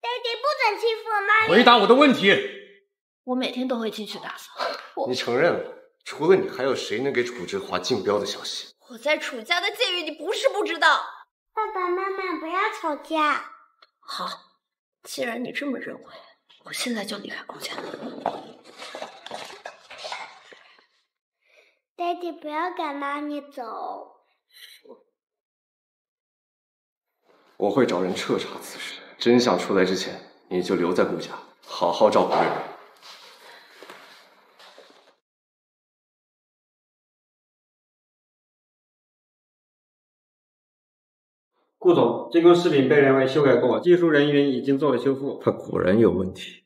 爹地不准欺负我妈。回答我的问题。我每天都会进去打扫。你承认了？除了你，还有谁能给楚之华竞标的消息？我在楚家的境遇，你不是不知道。爸爸妈妈不要吵架。好，既然你这么认为，我现在就离开顾家。爹地不要赶妈咪走。我会找人彻查此事，真相出来之前，你就留在顾家，好好照顾瑞瑞。顾总，这个视频被人为修改过，技术人员已经做了修复。他果然有问题，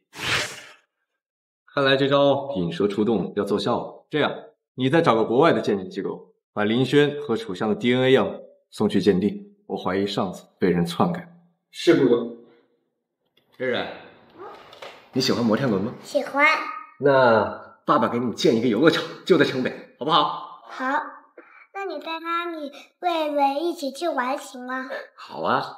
看来这招引蛇出洞要奏效了。这样，你再找个国外的鉴定机构，把林轩和楚香的 DNA 样本送去鉴定。我怀疑上次被人篡改。是顾总。瑞瑞，你喜欢摩天轮吗？喜欢。那爸爸给你建一个游乐场，就在城北，好不好？好。那你带妈咪、瑞瑞一起去玩行吗？好啊。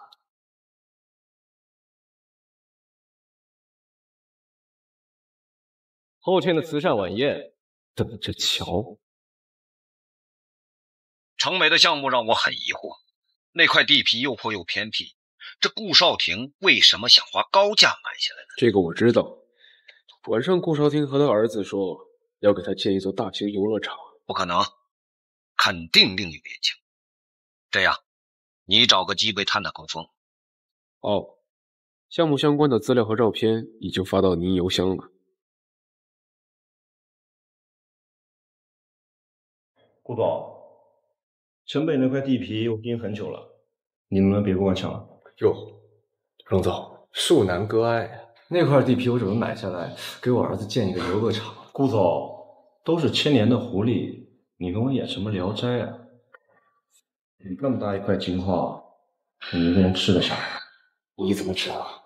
后天的慈善晚宴，等着瞧。城北的项目让我很疑惑，那块地皮又破又偏僻，这顾少廷为什么想花高价买下来呢？这个我知道。晚上顾少廷和他儿子说要给他建一座大型游乐场，不可能。肯定另有隐情。这样，你找个机会探探口风。哦，项目相关的资料和照片已经发到您邮箱了。顾总，城北那块地皮我盯很久了，你能不能别跟我抢了？哟，龙总，恕难割爱呀！那块地皮我准备买下来，给我儿子建一个游乐场。顾总，都是千年的狐狸。你跟我演什么聊斋啊？你那么大一块金矿，你一个人吃得下？你怎么知道？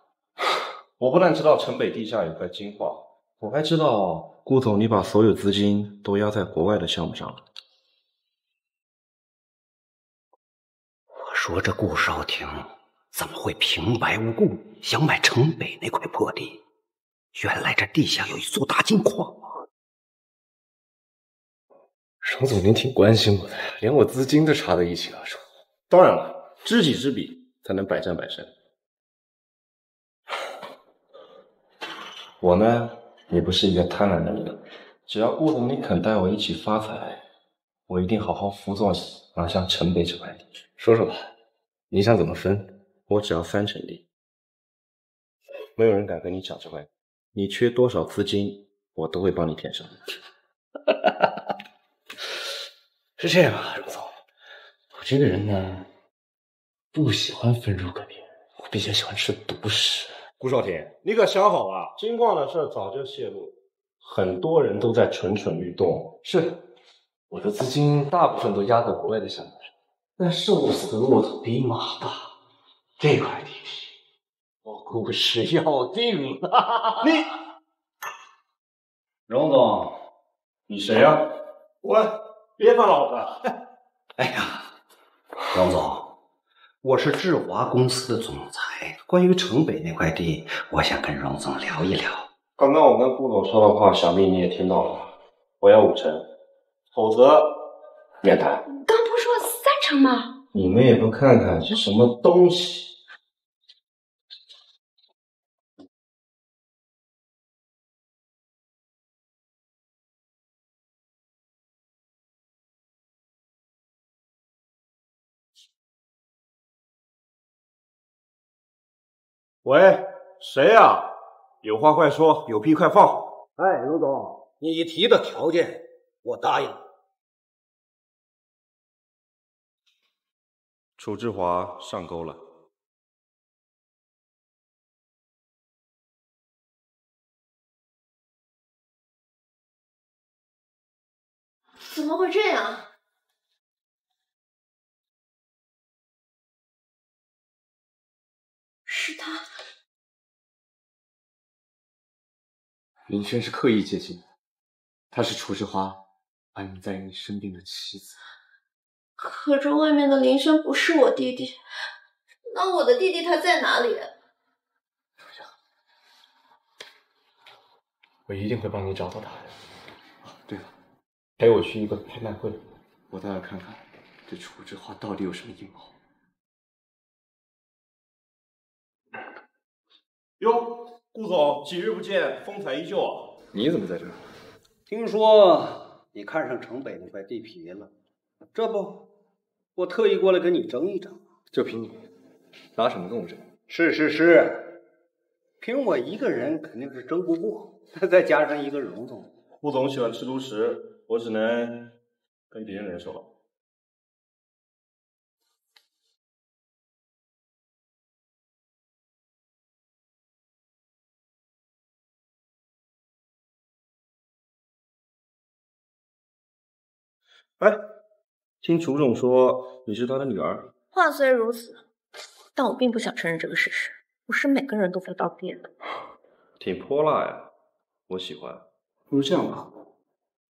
我不但知道城北地下有块金矿，我还知道顾总你把所有资金都压在国外的项目上了。我说这顾少廷怎么会平白无故想买城北那块破地？原来这地下有一座大金矿。荣总，您挺关心我的呀，连我资金都查得一清二楚。当然了，知己知彼，才能百战百胜。我呢，也不是一个贪婪的人，只要顾总你肯带我一起发财，我一定好好辅佐你拿下城北这块地。说说吧，你想怎么分？我只要三成地，没有人敢跟你抢这块地。你缺多少资金，我都会帮你填上。哈 是这样啊，荣总，我这个人呢，不喜欢分肉给别人，我比较喜欢吃独食。顾少廷，你可想好了，金矿的事早就泄露，很多人都在蠢蠢欲动。是，我的资金大部分都压在国外的项目上，但瘦死的骆驼比马大，这块地皮我顾氏要定了。你，荣总，你谁呀？我。别发老子！哎呀，王总，我是志华公司的总裁。关于城北那块地，我想跟荣总聊一聊。刚刚我跟顾总说的话，想必你也听到了。我要五成，否则免谈。刚不是说三成吗？你们也不看看这什么东西！喂，谁呀？有话快说，有屁快放。哎，卢总，你提的条件我答应。楚志华上钩了。怎么会这样？是他。林轩是刻意接近你，他是楚之花安在你身边的妻子。可这外面的林轩不是我弟弟，那我的弟弟他在哪里？我一定会帮你找到他的。对了，陪我去一个拍卖会，我倒要看看这楚之花到底有什么阴谋。哟，顾总，几日不见，风采依旧啊！你怎么在这儿？听说你看上城北那块地皮了，这不，我特意过来跟你争一争。就凭你，拿什么跟我争？是是是，凭我一个人肯定是争不过，再加上一个荣总。顾总喜欢吃独食，我只能跟别人联手了。哎，听楚总说你是他的女儿，话虽如此，但我并不想承认这个事实。不是每个人都在当爹的。挺泼辣呀，我喜欢。不如这样吧，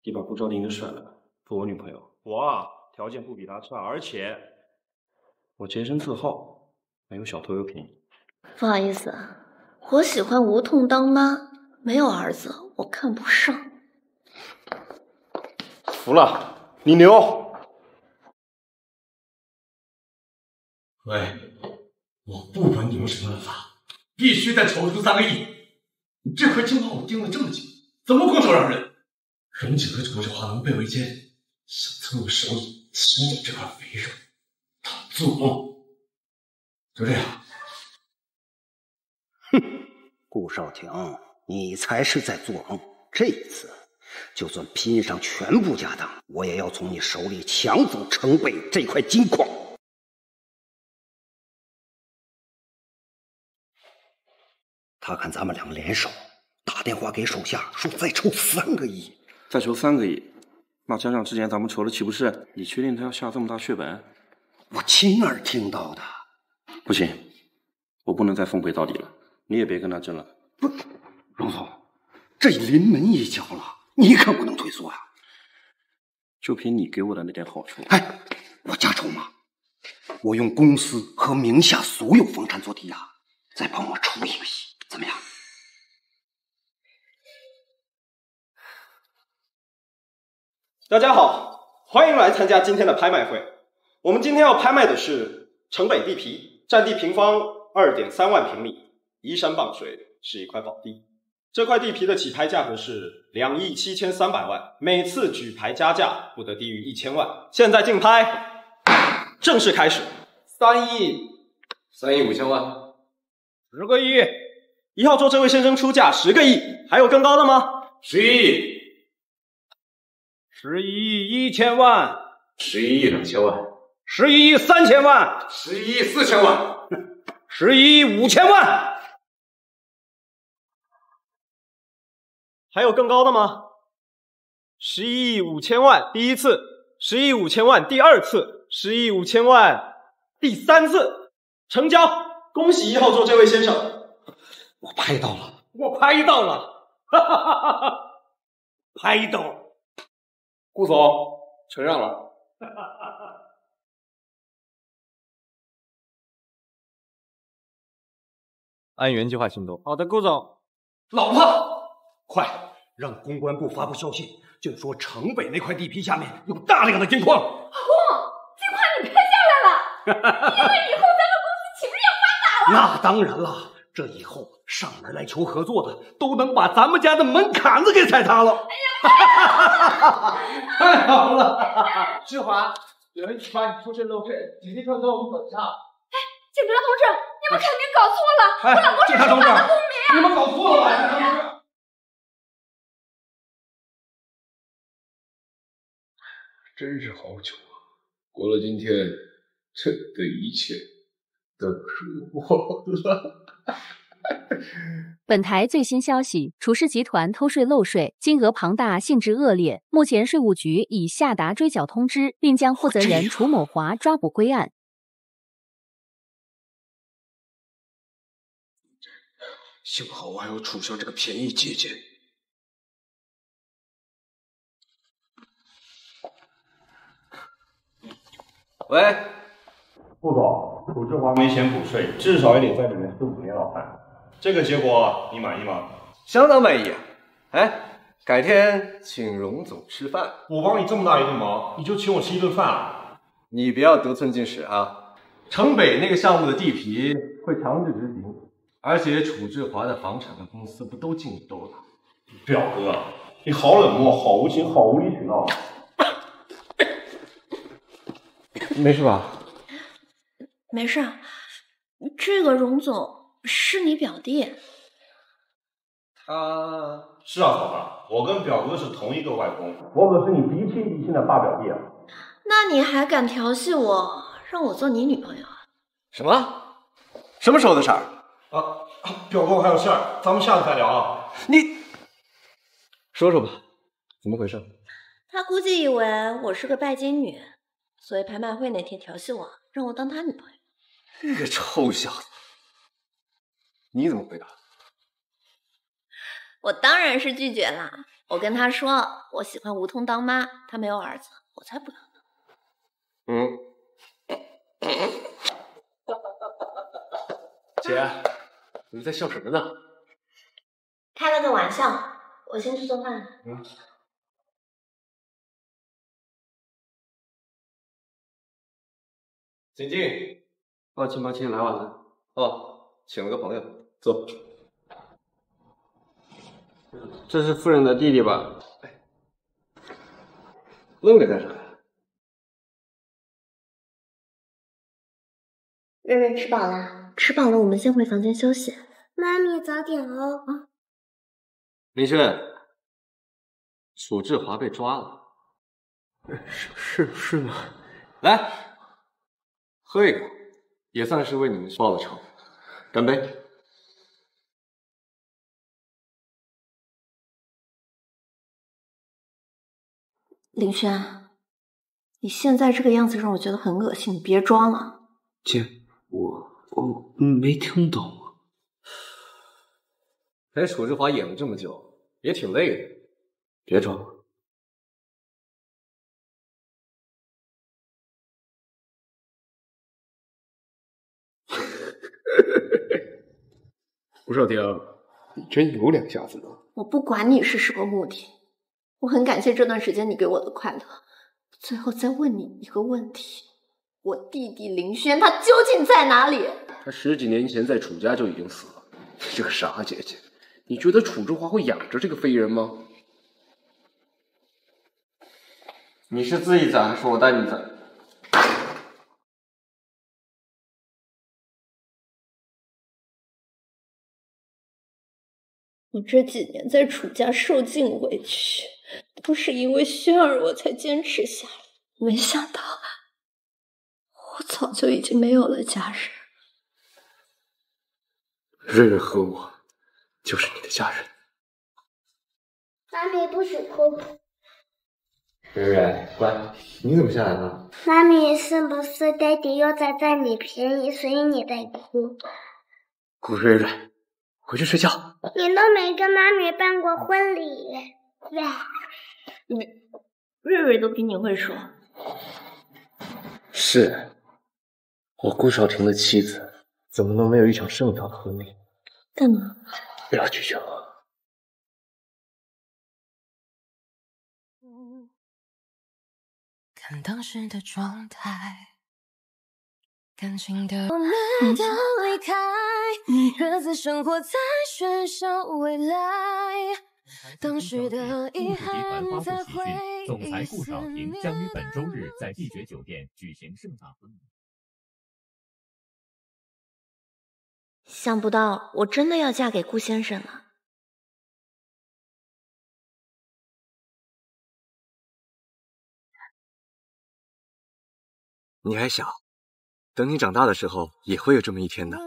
你把顾昭林给甩了，做我女朋友。我啊，条件不比他差，而且我洁身自好，没有小偷又便宜。不好意思，啊，我喜欢无痛当妈，没有儿子我看不上。服了，你牛！喂，我不管你用什么办法，必须再筹出三个亿。你这块金把我盯了这么久，怎么拱手让人？荣景和楚志华能被围歼，想从我手里吃你这块肥肉，他做梦。就这样。哼，顾少廷，你才是在做梦。这一次，就算拼上全部家当，我也要从你手里抢走城北这块金矿。他看咱们两个联手，打电话给手下说再筹三个亿，再筹三个亿，那加上之前咱们筹的岂不是？你确定他要下这么大血本？我亲耳听到的。不行，我不能再奉陪到底了。你也别跟他争了。不，荣总，这临门一脚了，你可不能退缩啊、就凭你给我的那点好处，哎，我加筹码，我用公司和名下所有房产做抵押，再帮我出一个亿，怎么样？大家好，欢迎来参加今天的拍卖会。我们今天要拍卖的是城北地皮，占地平方二点三万平米，依山傍水，是一块宝地。这块地皮的起拍价格是两亿七千三百万，每次举牌加价不得低于一千万。现在竞拍，正式开始。三亿，三亿五千万，十个亿。一号桌这位先生出价十个亿，还有更高的吗？十一亿，十一亿一千万，十一亿两千万，十一亿三千万，十一亿四千万，十一亿五千万，还有更高的吗？十一亿五千万第一次，十亿五千万第二次，十亿五千万第三次，成交！恭喜一号桌这位先生，我拍到了，我拍到了，哈哈哈哈哈！拍到了，顾总承让了。按原计划行动。好的，顾总。老婆，快让公关部发布消息，就说城北那块地皮下面有大量的金矿。阿红，金矿你拍下来了，因为以后咱们公司岂不是要发达了？那当然了，这以后上门来求合作的都能把咱们家的门槛子给踩塌了。哎呀 太好了，志华，有人举报你出事漏税，请立刻跟我们走上。哎警察同志，你们肯定搞错了，哎我老公是警察同志守法的公民。你们搞错了吧？真是好久啊！过了今天，这的一切都是我了。本台最新消息：楚氏集团偷税漏税，金额庞大，性质恶劣。目前税务局已下达追缴通知，并将负责人楚某华抓捕归案。幸好我还有楚香这个便宜姐姐，喂，副总，楚志华没钱补税，至少也得在里面吃五年牢饭。这个结果你满意吗？相当满意。哎，改天请荣总吃饭。我帮你这么大一顿忙，你就请我吃一顿饭啊？你不要得寸进尺啊！城北那个项目的地皮会强制执行，而且楚志华的房产的公司不都进你兜了？表哥，你好冷漠，好无情，好无理取闹。没事吧？没事，这个荣总是你表弟。他是啊，嫂子，我跟表哥是同一个外公，我可是你嫡亲嫡亲的大表弟啊。那你还敢调戏我，让我做你女朋友啊？什么？什么时候的事儿？啊，表哥，我还有事儿，咱们下次再聊啊。你说说吧，怎么回事？他估计以为我是个拜金女，所以拍卖会那天调戏我，让我当他女朋友。这个臭小子，你怎么回答？我当然是拒绝啦。我跟他说我喜欢吴桐当妈，他没有儿子，我才不要呢。嗯，姐，你在笑什么呢？开了个玩笑，我先去做饭。嗯。请进。抱歉抱歉，来晚了。哦，请了个朋友，走。这是夫人的弟弟吧？愣着干啥呀？瑞瑞吃饱了，吃饱了，我们先回房间休息。妈咪早点哦。啊，林轩，楚志华被抓了。是是是吗？来，喝一个。也算是为你们报了仇，干杯！林轩，你现在这个样子让我觉得很恶心，你别装了。姐，我我没听懂。陪楚志华演了这么久，也挺累的，别装了。吴少廷，你真有两下子呢。我不管你是什么目的，我很感谢这段时间你给我的快乐。最后再问你一个问题：我弟弟林轩他究竟在哪里？他十几年前在楚家就已经死了。你这个傻姐姐，你觉得楚之华会养着这个废人吗？你是自己攒还是我带你攒？我这几年在楚家受尽委屈，都是因为轩儿我才坚持下来。没想到，我早就已经没有了家人。瑞瑞和我就是你的家人。妈咪不许哭。瑞瑞，乖，你怎么下来了？妈咪，是不是爹地又在占你便宜，所以你在哭？顾瑞瑞。回去睡觉。你都没跟妈咪办过婚礼，你瑞瑞都比你会说。是，我顾少廷的妻子，怎么能没有一场盛大的婚礼？干嘛？不要拒绝我。看当时的状态。感情的我们都离开，各自生活在喧嚣未来。当时的遗憾才会总裁顾少廷将于本周日在帝爵酒店举行盛大婚礼。想不到我真的要嫁给顾先生了。你还小。等你长大的时候，也会有这么一天的。妈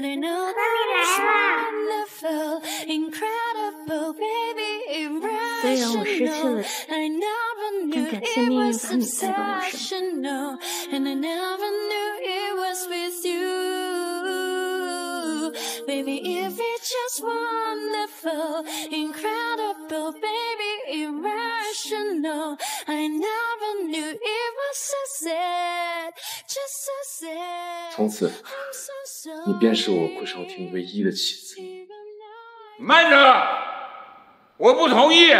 咪来了。虽然我失去了你，但感谢命运把你带到我身边。Baby, if it's just wonderful, incredible, baby, irrational. I never knew it was so sad, just so sad. 从此，你便是我顾少廷唯一的妻子。慢着，我不同意。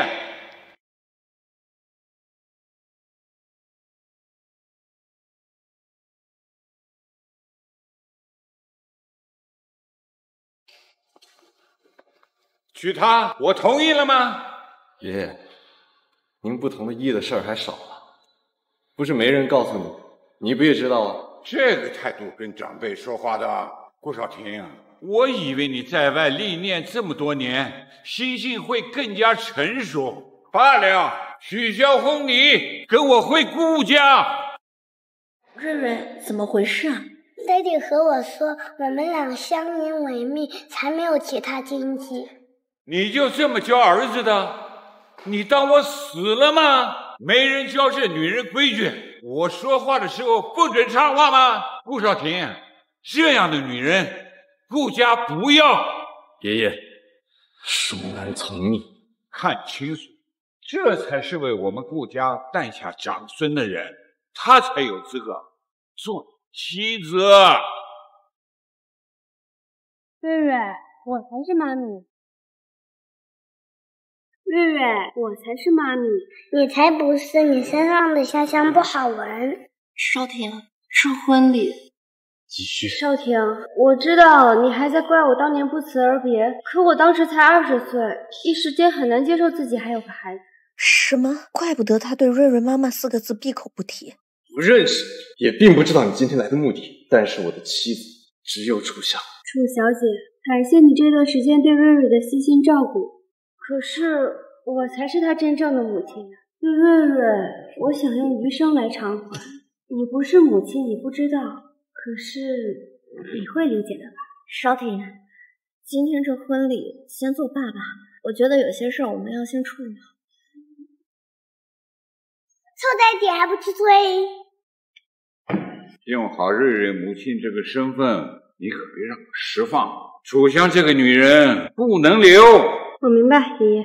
娶她，我同意了吗？爷爷，您不同意的事儿还少了，不是没人告诉你，你不也知道啊？这个态度跟长辈说话的，顾少廷，我以为你在外历练这么多年，心性会更加成熟。罢了，取消婚礼，跟我回顾家。瑞瑞，怎么回事啊？爹地和我说，我们俩相依为命，才没有其他禁忌。你就这么教儿子的？你当我死了吗？没人教这女人规矩。我说话的时候不准插话吗？顾少廷，这样的女人，顾家不要。爷爷，恕难从命。看清楚，这才是为我们顾家诞下长孙的人，他才有资格做妻子。瑞瑞，我才是妈咪。瑞瑞，我才是妈咪。你才不是，你身上的香香不好闻。少廷，是婚礼。继续。少廷，我知道你还在怪我当年不辞而别，可我当时才二十岁，一时间很难接受自己还有个孩子。什么？怪不得他对“瑞瑞妈妈”四个字闭口不提。不认识你，也并不知道你今天来的目的。但是我的妻子只有楚香。楚小姐，感谢你这段时间对瑞瑞的悉心照顾。可是我才是他真正的母亲呀，瑞瑞，我想用余生来偿还。你不是母亲，你不知道，可是你会理解的吧？少廷，今天这婚礼先做爸爸，我觉得有些事儿我们要先处理好。臭爹地还不去追？用好瑞瑞母亲这个身份，你可别让我失望。楚香这个女人不能留。我明白，爷爷。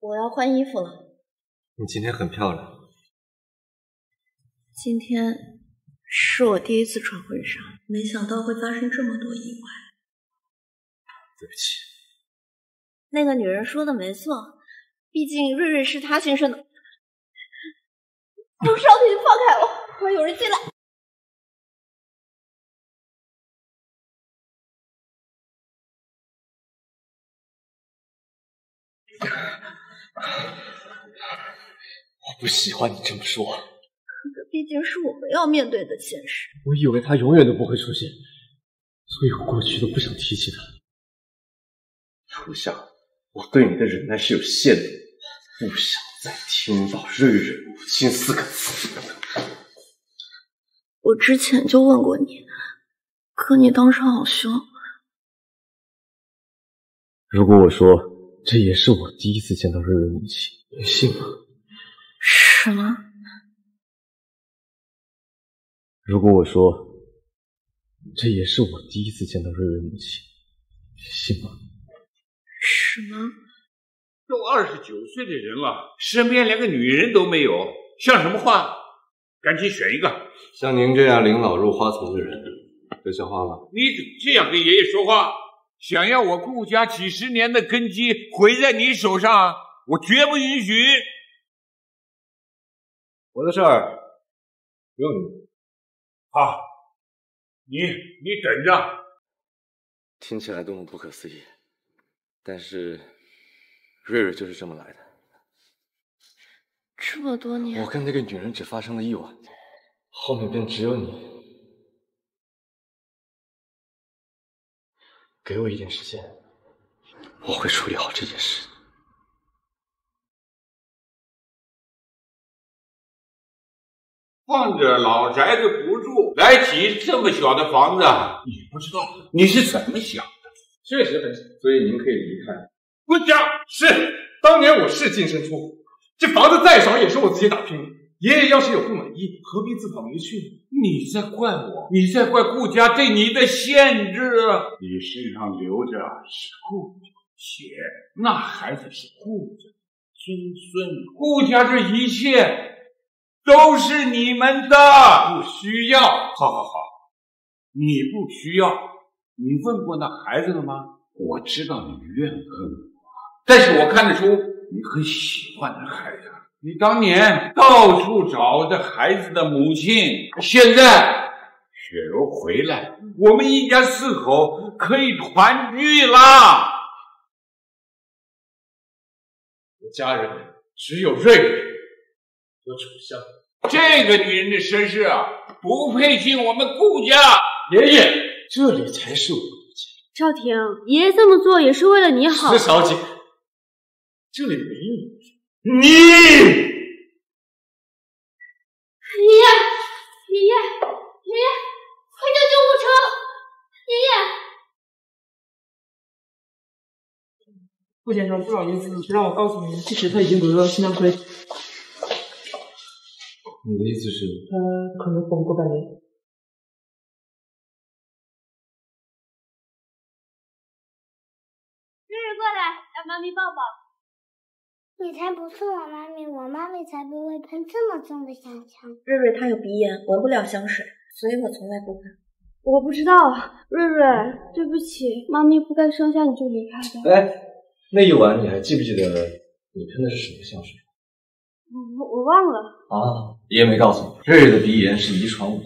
我要换衣服了。你今天很漂亮。今天是我第一次穿婚纱，没想到会发生这么多意外。对不起。那个女人说的没错，毕竟瑞瑞是她亲生的。陆少廷，放开我！快有人进来！我不喜欢你这么说。可这毕竟是我们要面对的现实。我以为他永远都不会出现，所以我过去都不想提起他。初夏，我对你的忍耐是有限的，不想再听到“瑞瑞母亲”四个字。我之前就问过你，可你当时好凶。如果我说这也是我第一次见到瑞瑞母亲，你信吗？什么？如果我说这也是我第一次见到瑞瑞母亲，你信吗？什么？都二十九岁的人了，身边连个女人都没有，像什么话？赶紧选一个。像您这样领老入花丛的人，这像话吗？你怎么这样跟爷爷说话？想要我顾家几十年的根基毁在你手上，我绝不允许。我的事儿不用你。好，你你等着。听起来多么不可思议，但是瑞瑞就是这么来的。这么多年，我跟那个女人只发生了意外，后面便只有你。给我一点时间，我会处理好这件事。放着老宅子不住，来起这么小的房子，你不知道你是怎么想的？确实很小，所以您可以离开。滚家是，当年我是净身出户，这房子再少也是我自己打拼的。爷爷要是有不满意，何必自讨没趣呢？你在怪我，你在怪顾家对你的限制。你身上流着是顾家血，那孩子是顾家孙孙，顾家这一切都是你们的，不需要。好好好，你不需要。你问过那孩子了吗？我知道你怨恨我，但是我看得出你很喜欢那孩子。你当年到处找这孩子的母亲，现在雪柔回来，我们一家四口可以团聚啦。我家人只有瑞瑞和楚香，这个女人的身世啊，不配进我们顾家。爷爷，这里才是我的家。赵婷，爷爷这么做也是为了你好。石小姐，这里没你。你，爷爷，爷爷，爷爷，快叫救护车！爷爷，顾先生，不好意思，让我告诉您，其实他已经得了心脏衰竭。你的意思是？他可能活不过半年。瑞瑞过来，让妈咪抱抱。你才不是我妈咪，我妈咪才不会喷这么重的香香。瑞瑞她有鼻炎，闻不了香水，所以我从来不喷。我不知道，瑞瑞，对不起，妈咪不该生下你就离开的。哎，那一晚你还记不记得你喷的是什么香水？我我忘了。啊，爷爷没告诉你，瑞瑞的鼻炎是遗传物，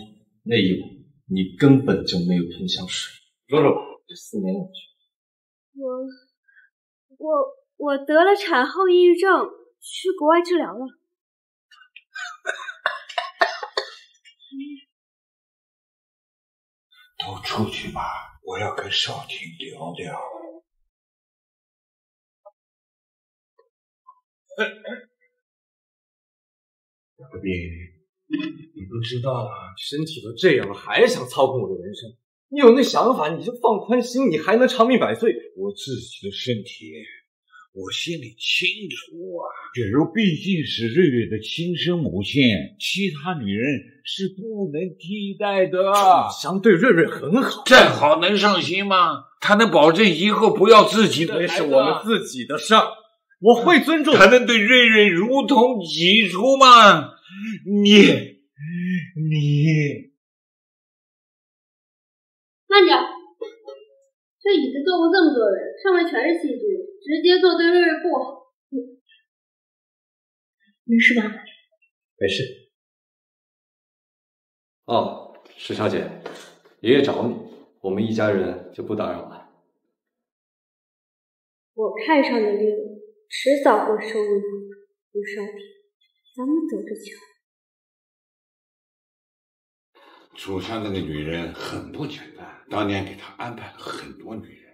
那一晚你根本就没有喷香水。说说吧，这四年过去，我我。我得了产后抑郁症，去国外治疗了。都出去吧，我要跟少婷聊聊。你不知道啊，身体都这样了，还想操控我的人生？你有那想法，你就放宽心，你还能长命百岁。我自己的身体。我心里清楚啊，雪茹毕竟是瑞瑞的亲生母亲，其他女人是不能替代的。楚香对瑞瑞很好，再好能上心吗？他能保证以后不要自己的那是我们自己的事儿，我会尊重。他能对瑞瑞如同己出吗？你，你，慢着，这椅子坐过这么多人，上面全是细菌。直接做对瑞瑞不好。没事吧？没事。哦，石小姐，爷爷找你，我们一家人就不打扰了。我看上的猎物，迟早会收入陆少平，咱们走着瞧。楚香那个女人很不简单，当年给他安排了很多女人。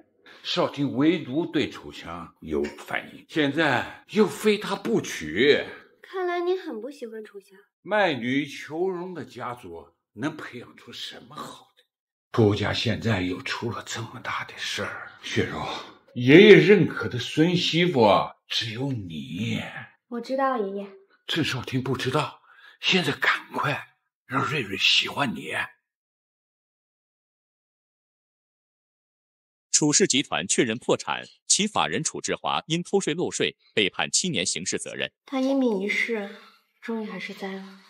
少廷唯独对楚香有反应，现在又非他不娶。看来你很不喜欢楚香。卖女求荣的家族能培养出什么好的？顾家现在又出了这么大的事儿，雪柔，爷爷认可的孙媳妇只有你。我知道，爷爷。郑少廷不知道，现在赶快让瑞瑞喜欢你。楚氏集团确认破产，其法人楚志华因偷税漏税被判七年刑事责任。他英明一世，终于还是栽了。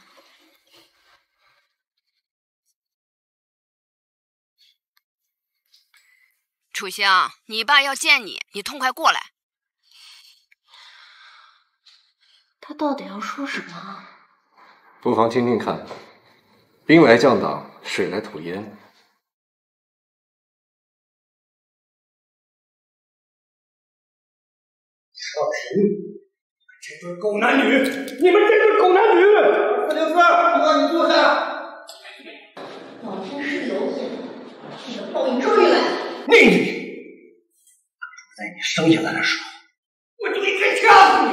楚香，你爸要见你，你痛快过来。他到底要说什么？不妨听听看。兵来将挡，水来土掩。这对狗男女！你们这对狗男女！四零四，让你坐下。老天是有眼，你的报应终于来了。命令！在你生下来的时候，我就应该掐死你。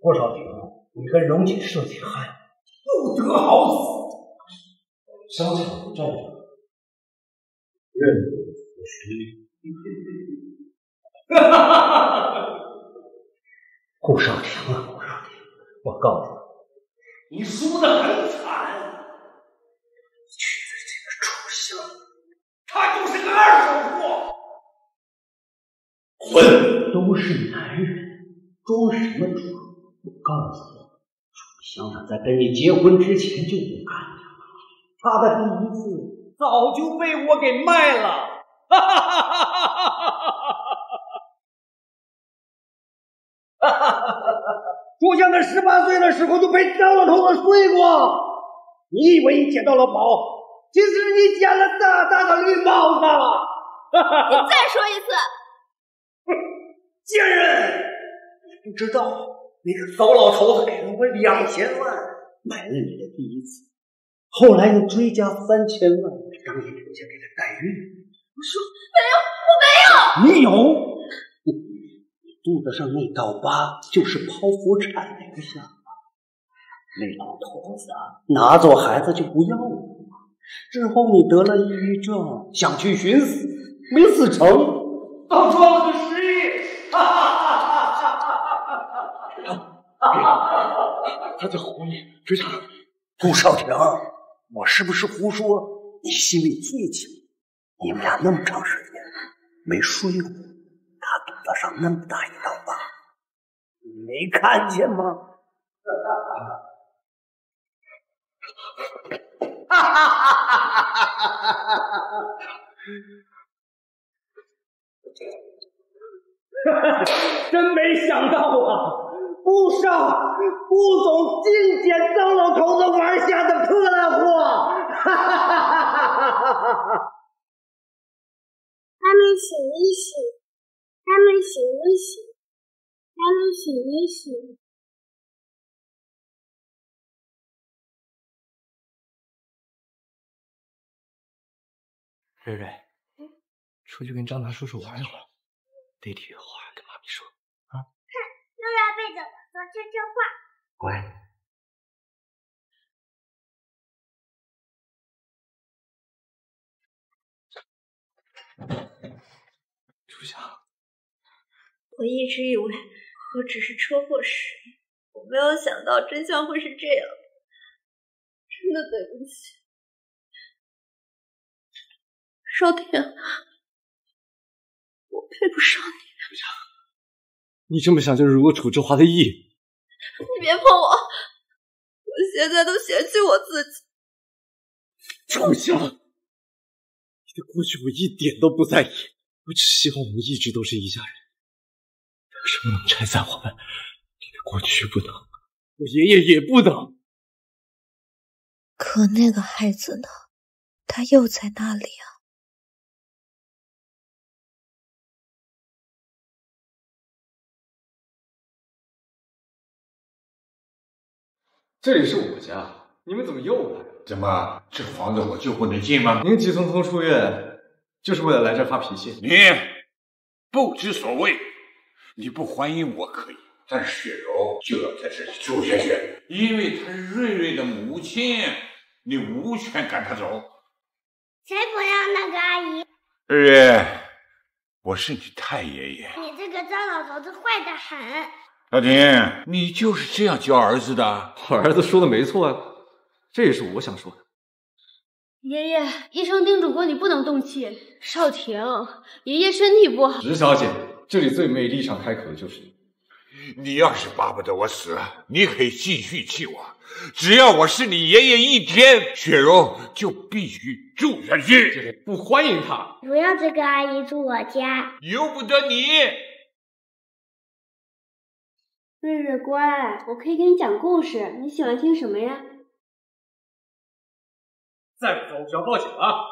郭少平，你跟荣锦设计害不得好死。商场的战场，任我实力。顾少廷啊，顾少廷，我告诉你，你输得很惨。娶的这个畜生，他就是个二手货。滚都是男人，装什么装？我告诉你，楚乡长在跟你结婚之前就不干净了，她的第一次早就被我给卖了。哈哈哈哈哈哈！哈哈！楚乡在十八岁的时候就被糟老头子睡过，你以为你捡到了宝，其实你捡了大大的绿帽子。你再说一次！贱人，你不知道那个糟老头子给了我两千万买了你的第一次，后来又追加三千万，让你留下给他代孕。我说没有，我没有。你有？肚子上那道疤就是剖腹产留下的。那老头子拿走孩子就不要了。之后你得了抑郁症，想去寻死，没死成，倒装了个失忆。哈哈哈哈哈！他在胡你，局长顾少廷，我是不是胡说？你心里记清。你们俩那么长时间没睡过，他上那么大一道疤，你没看见吗？哈哈哈哈哈哈！真没想到啊，不少顾总竟捡糟老头子玩下的破烂货！哈哈哈哈哈！他们醒一醒，他们醒一醒，他们醒一醒。瑞瑞，出去跟张达叔叔玩一会儿，得体的话跟妈咪说啊。哼，又要背着我说悄悄话。乖。初夏，我一直以为我只是车祸失忆，我没有想到真相会是这样，真的对不起，少天，我配不上你。你这么想就是辱了楚之华的意。你别碰我，我现在都嫌弃我自己。初夏，你的过去我一点都不在意。我只希望我们一直都是一家人，有什么能拆散我们？你的过去不能，我爷爷也不能。可那个孩子呢？他又在哪里啊？这里是我家，你们怎么又来了？怎么，这房子我就不能进吗？您急匆匆出院。就是为了来这发脾气。你不知所谓，你不欢迎我可以，但是雪柔就要在这里住下去，因为她是瑞瑞的母亲，你无权赶她走。谁不要那个阿姨？瑞瑞，我是你太爷爷。你这个糟老头子坏得很。老丁，你就是这样教儿子的？我儿子说的没错啊，这也是我想说的。爷爷，医生叮嘱过你不能动气。少廷，爷爷身体不好。石小姐，这里最没立场开口的就是你。你要是巴不得我死，你可以继续气我。只要我是你爷爷一天，雪柔就必须住下去。不欢迎他。不要这个阿姨住我家，由不得你。瑞瑞乖，我可以给你讲故事，你喜欢听什么呀？再不走，我就要报警了！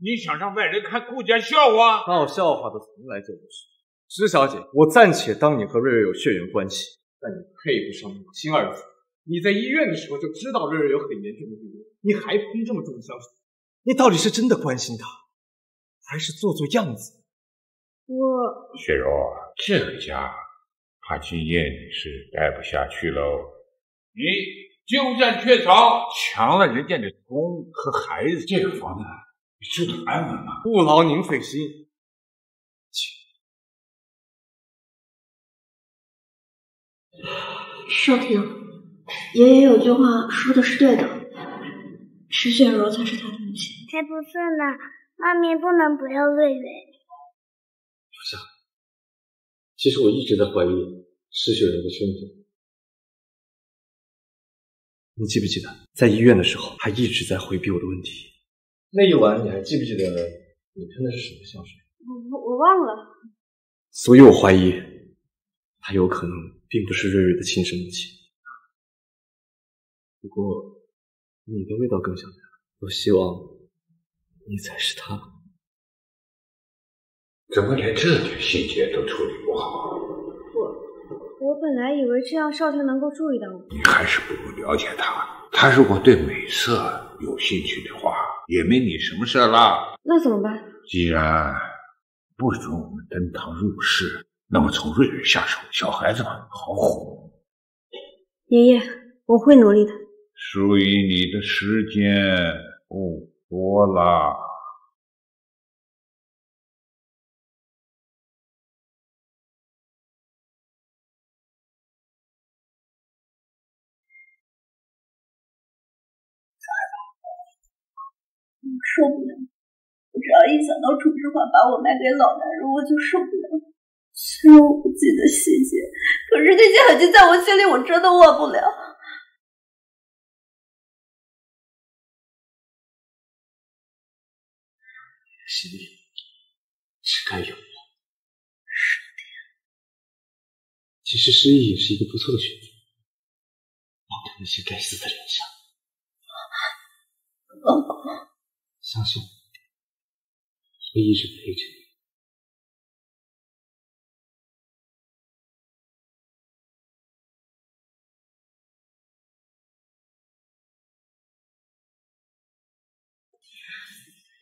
你想让外人看顾家笑话？闹笑话的从来就不是。石小姐，我暂且当你和瑞瑞有血缘关系，但你配不上母亲二字。你在医院的时候就知道瑞瑞有很严重的病，你还喷这么重的香水，你到底是真的关心他，还是做做样子？我雪柔，这个家怕今夜你是待不下去喽。你。鸠占鹊巢，抢了人家的工和孩子，这个房子你住的安稳吗？不劳您费心，请。少廷，爷爷有句话说的是对的，石雪柔才是他的母亲。才不是呢，妈咪不能不要瑞瑞。初夏，其实我一直在怀疑石雪柔的身份。你记不记得，在医院的时候，她一直在回避我的问题？那一晚，你还记不记得你喷的是什么香水？我我忘了。所以我怀疑，她有可能并不是瑞瑞的亲生母亲。不过，你的味道更像她。我希望你才是她。怎么连这点细节都处理不好？我本来以为这样少天能够注意到我。你还是不够了解他。他如果对美色有兴趣的话，也没你什么事了。那怎么办？既然不准我们登堂入室，那么从瑞瑞下手。小孩子嘛，好哄。爷爷，我会努力的。属于你的时间不多了。我受不了，我只要一想到楚之华把我卖给老男人，我就受不了。虽然我不记得细节，可是那些痕迹在我心里，我真的忘不了。心里是该有的。是的。其实失忆也是一个不错的选择，忘掉那些该死的联想。相信我，会一直陪着你。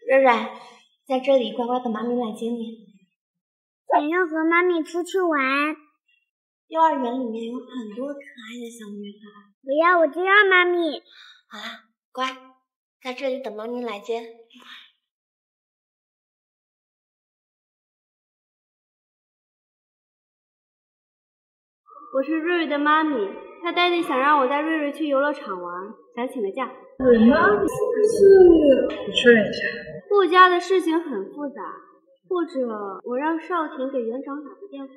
瑞瑞，在这里乖乖等妈咪来接你。想要和妈咪出去玩。幼儿园里面有很多可爱的小女孩。不要，我就要妈咪。好啦，乖，在这里等妈咪来接。我是瑞瑞的妈咪，他爹地想让我带瑞瑞去游乐场玩，想请个假。对吗？是，我确认一下。顾家的事情很复杂，或者我让少廷给园长打个电话。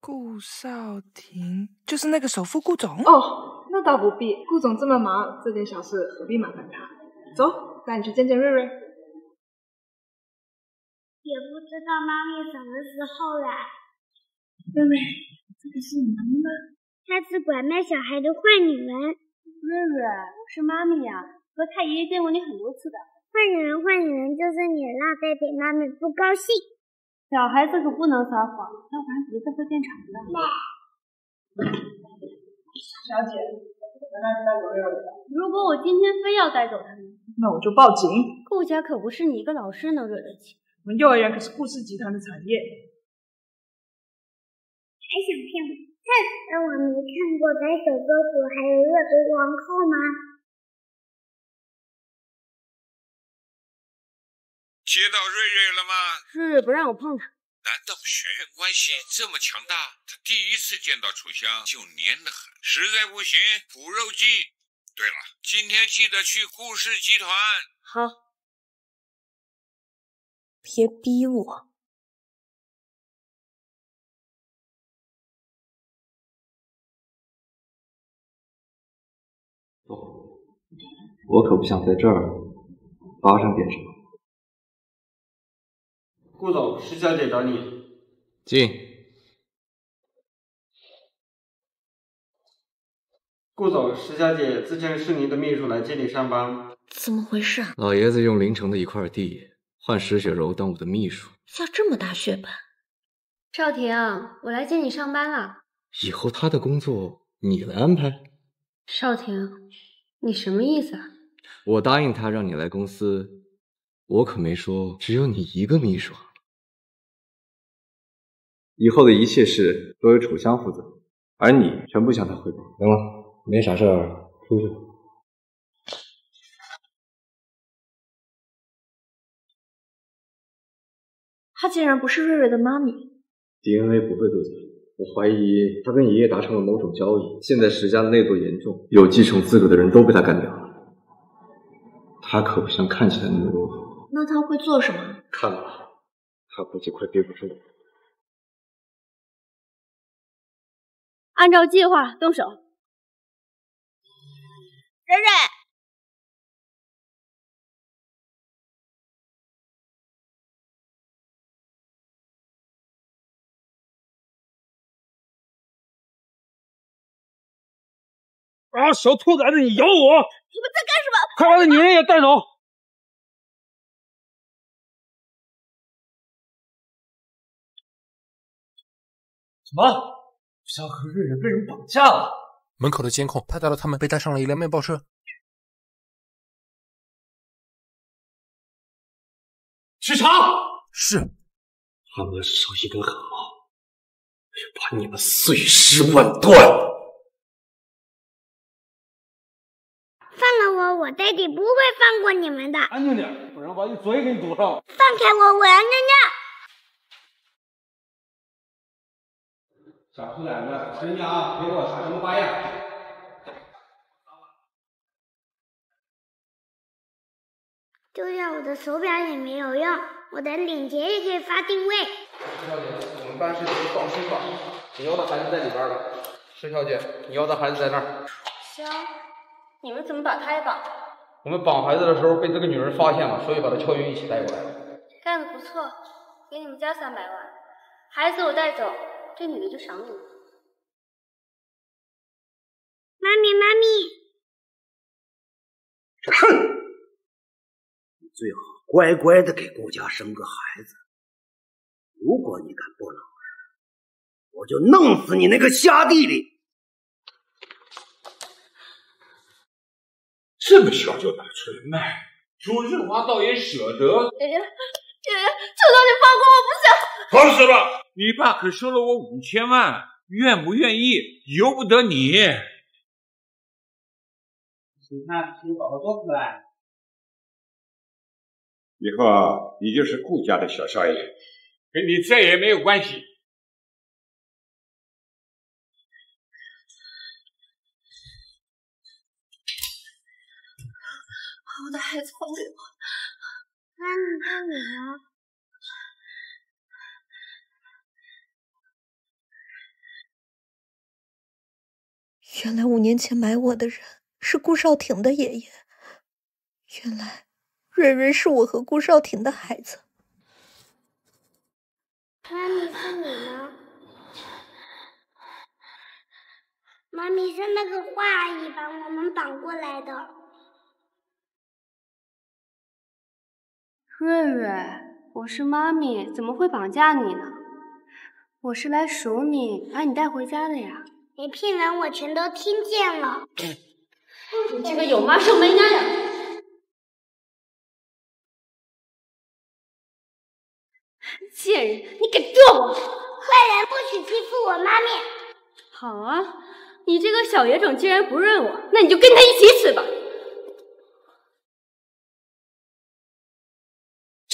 顾少廷就是那个首富顾总哦，那倒不必，顾总这么忙，这点小事何必麻烦他？走，带你去见见瑞瑞。也不知道妈咪什么时候来。瑞瑞，这个是你妈咪吗？她是拐卖小孩的坏女人。瑞瑞，我是妈咪呀，和太爷爷见过你很多次的。坏女人，坏女人，就是你让贝贝妈咪不高兴。小孩子可不能撒谎，要不然鼻子会变长的。小姐，能让你带走瑞瑞的？如果我今天非要带走他们，那我就报警。顾家可不是你一个老师能惹得起。我们幼儿园可是顾氏集团的产业。还想骗我？哼！那我没看过白手歌府还有恶毒王后吗？接到瑞瑞了吗？瑞瑞不让我碰他。难道血缘关系这么强大？他第一次见到楚香就黏得很，实在不行苦肉计。对了，今天记得去顾氏集团。好。别逼我。我可不想在这儿发生点什么。顾总，石小姐找你。进。顾总，石小姐自称是您的秘书来接你上班。怎么回事啊？老爷子用临城的一块地换石雪柔当我的秘书，下这么大血本。少廷，我来接你上班了。以后他的工作你来安排。少廷，你什么意思啊？我答应他让你来公司，我可没说只有你一个秘书。以后的一切事都由楚香负责，而你全部向他汇报。行了，没啥事儿，出去。她竟然不是瑞瑞的妈咪。DNA 不会录取。我怀疑他跟爷爷达成了某种交易，现在石家的内斗严重，有继承资格的人都被他干掉了。他可不像看起来那么温和。那他会做什么？看吧，他估计快憋不住了。按照计划动手。蕊蕊，啊！小兔崽子，你咬我！你们在干什么？快把那女人也带走！什么？萧和瑞瑞被人绑架了？门口的监控拍到了他们被带上了一辆面包车。去查！是。他们手一根汗毛，我要把你们碎尸万段！我，我爹地不会放过你们的。安静点，不然我把你嘴给你堵上。放开我，我要尿尿。小兔崽子，听见啊，别给我耍什么花样。丢掉我的手表也没有用，我的领结也可以发定位。石小姐，我们办事情放心吧，你要的孩子在里边了。石小姐，你要的孩子在那儿。行，你们怎么把他也绑了？我们绑孩子的时候被这个女人发现了，所以把她敲晕一起带过来。干得不错，给你们加三百万，孩子我带走，这女的就赏你。妈咪，妈咪。哼！你最好乖乖的给顾家生个孩子。如果你敢不老实，我就弄死你那个瞎弟弟！这么小就拿出来卖，朱日华倒也舍得。爷爷，爷爷，求求你放过我，不行！好死了，你爸可收了我五千万，愿不愿意由不得你。你看，你宝宝多可爱。以后你就是顾家的小少爷，跟你再也没有关系。的孩子还给我。妈咪，看你呢。原来五年前买我的人是顾少廷的爷爷。原来瑞瑞是我和顾少廷的孩子。妈咪，是你吗？妈咪是那个坏阿姨把我们绑过来的。瑞瑞，我是妈咪，怎么会绑架你呢？我是来赎你，把你带回家的呀。你骗人，我全都听见了。你这个有妈生没娘养！贱人，你敢撞我！坏人不许欺负我妈咪。好啊，你这个小野种竟然不认我，那你就跟他一起死吧。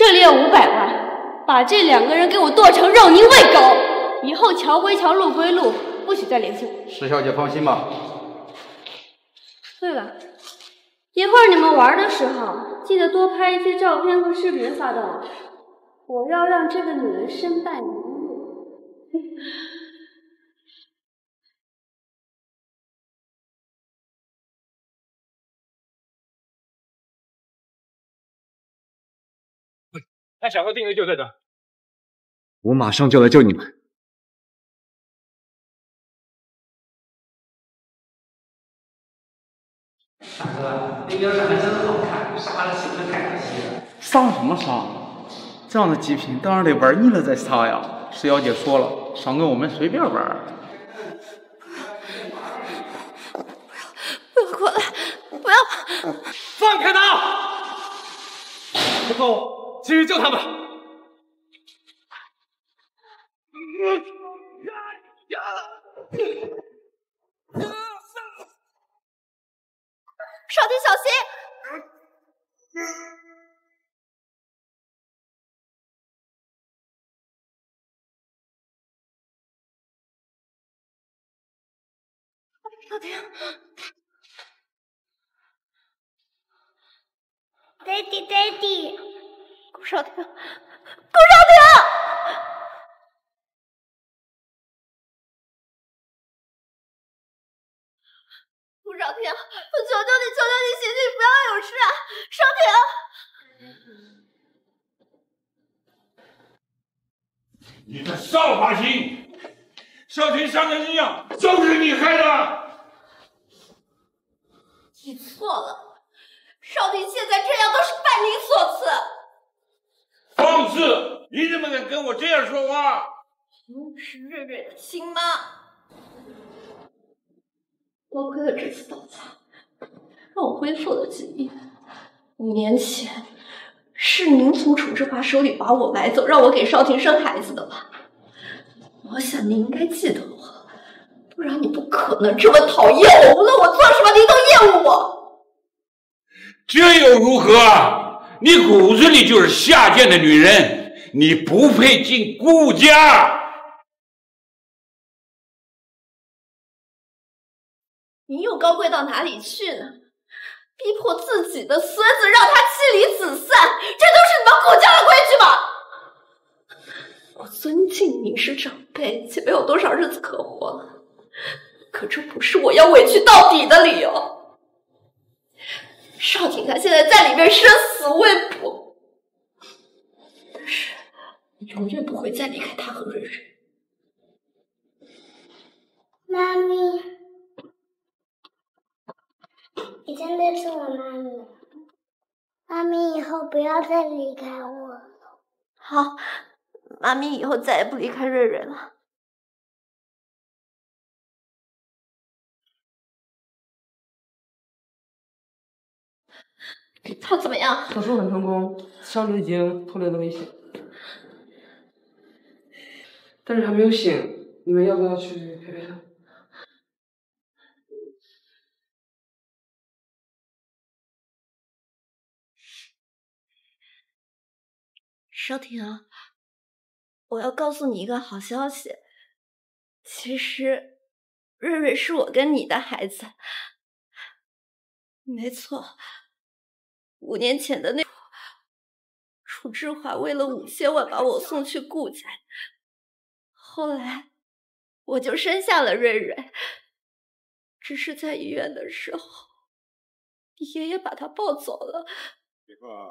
这里有五百万，把这两个人给我剁成肉泥喂狗，以后桥归桥，路归路，不许再联系我。石小姐放心吧。对了，一会儿你们玩的时候，记得多拍一些照片和视频发到网上。我要让这个女人身败名裂。那小哥定位就在这。我马上就来救你们。大哥，那边长得真好看，杀了岂不是太可惜了？杀什么杀？这样的极品当然得玩腻了再杀呀。石小姐说了，赏给我们随便玩。不要不要过来！不要！放开他！之后继续救他们。少天，小心！少婷，Daddy，Daddy，顾少廷，顾少廷，顾少廷，我求求你，求求你，醒醒，不要有事啊！少廷，你个扫把星！少廷伤成这样，就是你害的！你错了，少廷现在这样都是拜你所赐。放肆！你怎么敢跟我这样说话？我是瑞瑞的亲妈，多亏了这次盗采，让我恢复了记忆。五年前，是您从楚志华手里把我买走，让我给少婷生孩子的吧？我想你应该记得我，不然你不可能这么讨厌我。无论我做什么，您都厌恶我。这又如何？你骨子里就是下贱的女人，你不配进顾家。你又高贵到哪里去呢？逼迫自己的孙子，让他妻离子散，这都是你们顾家的规矩吗？我尊敬你是长辈，且没有多少日子可活了。可这不是我要委屈到底的理由。少廷他现在在里面生死未卜，但是你永远不会再离开他和瑞瑞。妈咪，你真的是我妈咪。妈咪以后不要再离开我了。好。妈咪以后再也不离开瑞瑞了。他怎么样？手术很成功，伤者已经脱离了危险，但是还没有醒。你们要不要去陪陪他？少婷。我要告诉你一个好消息，其实瑞瑞是我跟你的孩子，没错。五年前的那楚志华为了五千万把我送去顾家，后来我就生下了瑞瑞，只是在医院的时候，你爷爷把他抱走了，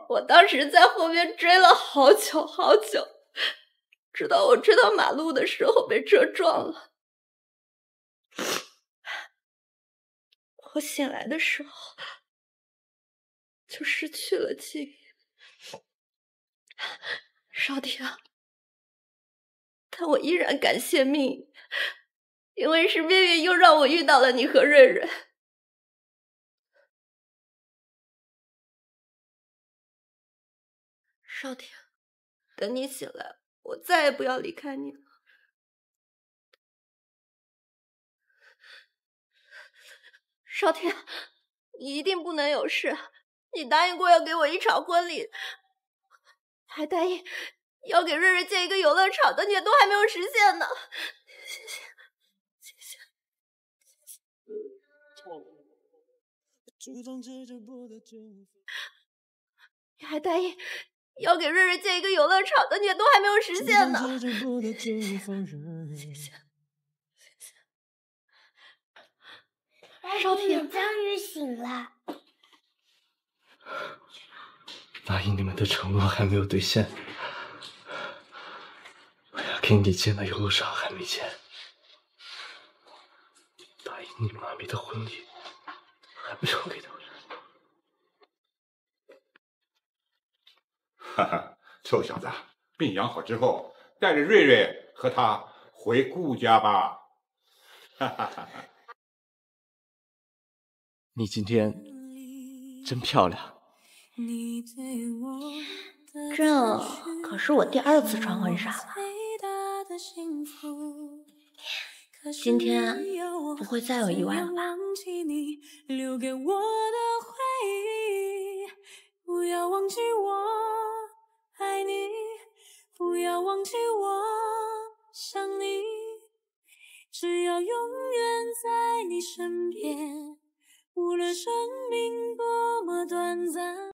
我当时在后面追了好久好久。直到我追到马路的时候被车撞了，我醒来的时候就失去了记忆。少婷，但我依然感谢命运，因为是命运又让我遇到了你和瑞瑞。少婷，等你醒来。我再也不要离开你了，少天，你一定不能有事。你答应过要给我一场婚礼，还答应要给瑞瑞建一个游乐场的，你都还没有实现呢。谢谢，谢谢，你还答应。要给瑞瑞建一个游乐场的，你都还没有实现呢。谢谢，谢谢，少婷，终于醒了。答应你们的承诺还没有兑现，我要给你建的游乐场还没建，答应你妈咪的婚礼还没有给到。哈哈，臭小子，病养好之后，带着瑞瑞和他回顾家吧。哈哈哈哈你今天真漂亮。这可是我第二次穿婚纱了，今天不会再有意外了吧？不要忘记我。爱你，不要忘记我想你，只要永远在你身边，无论生命多么短暂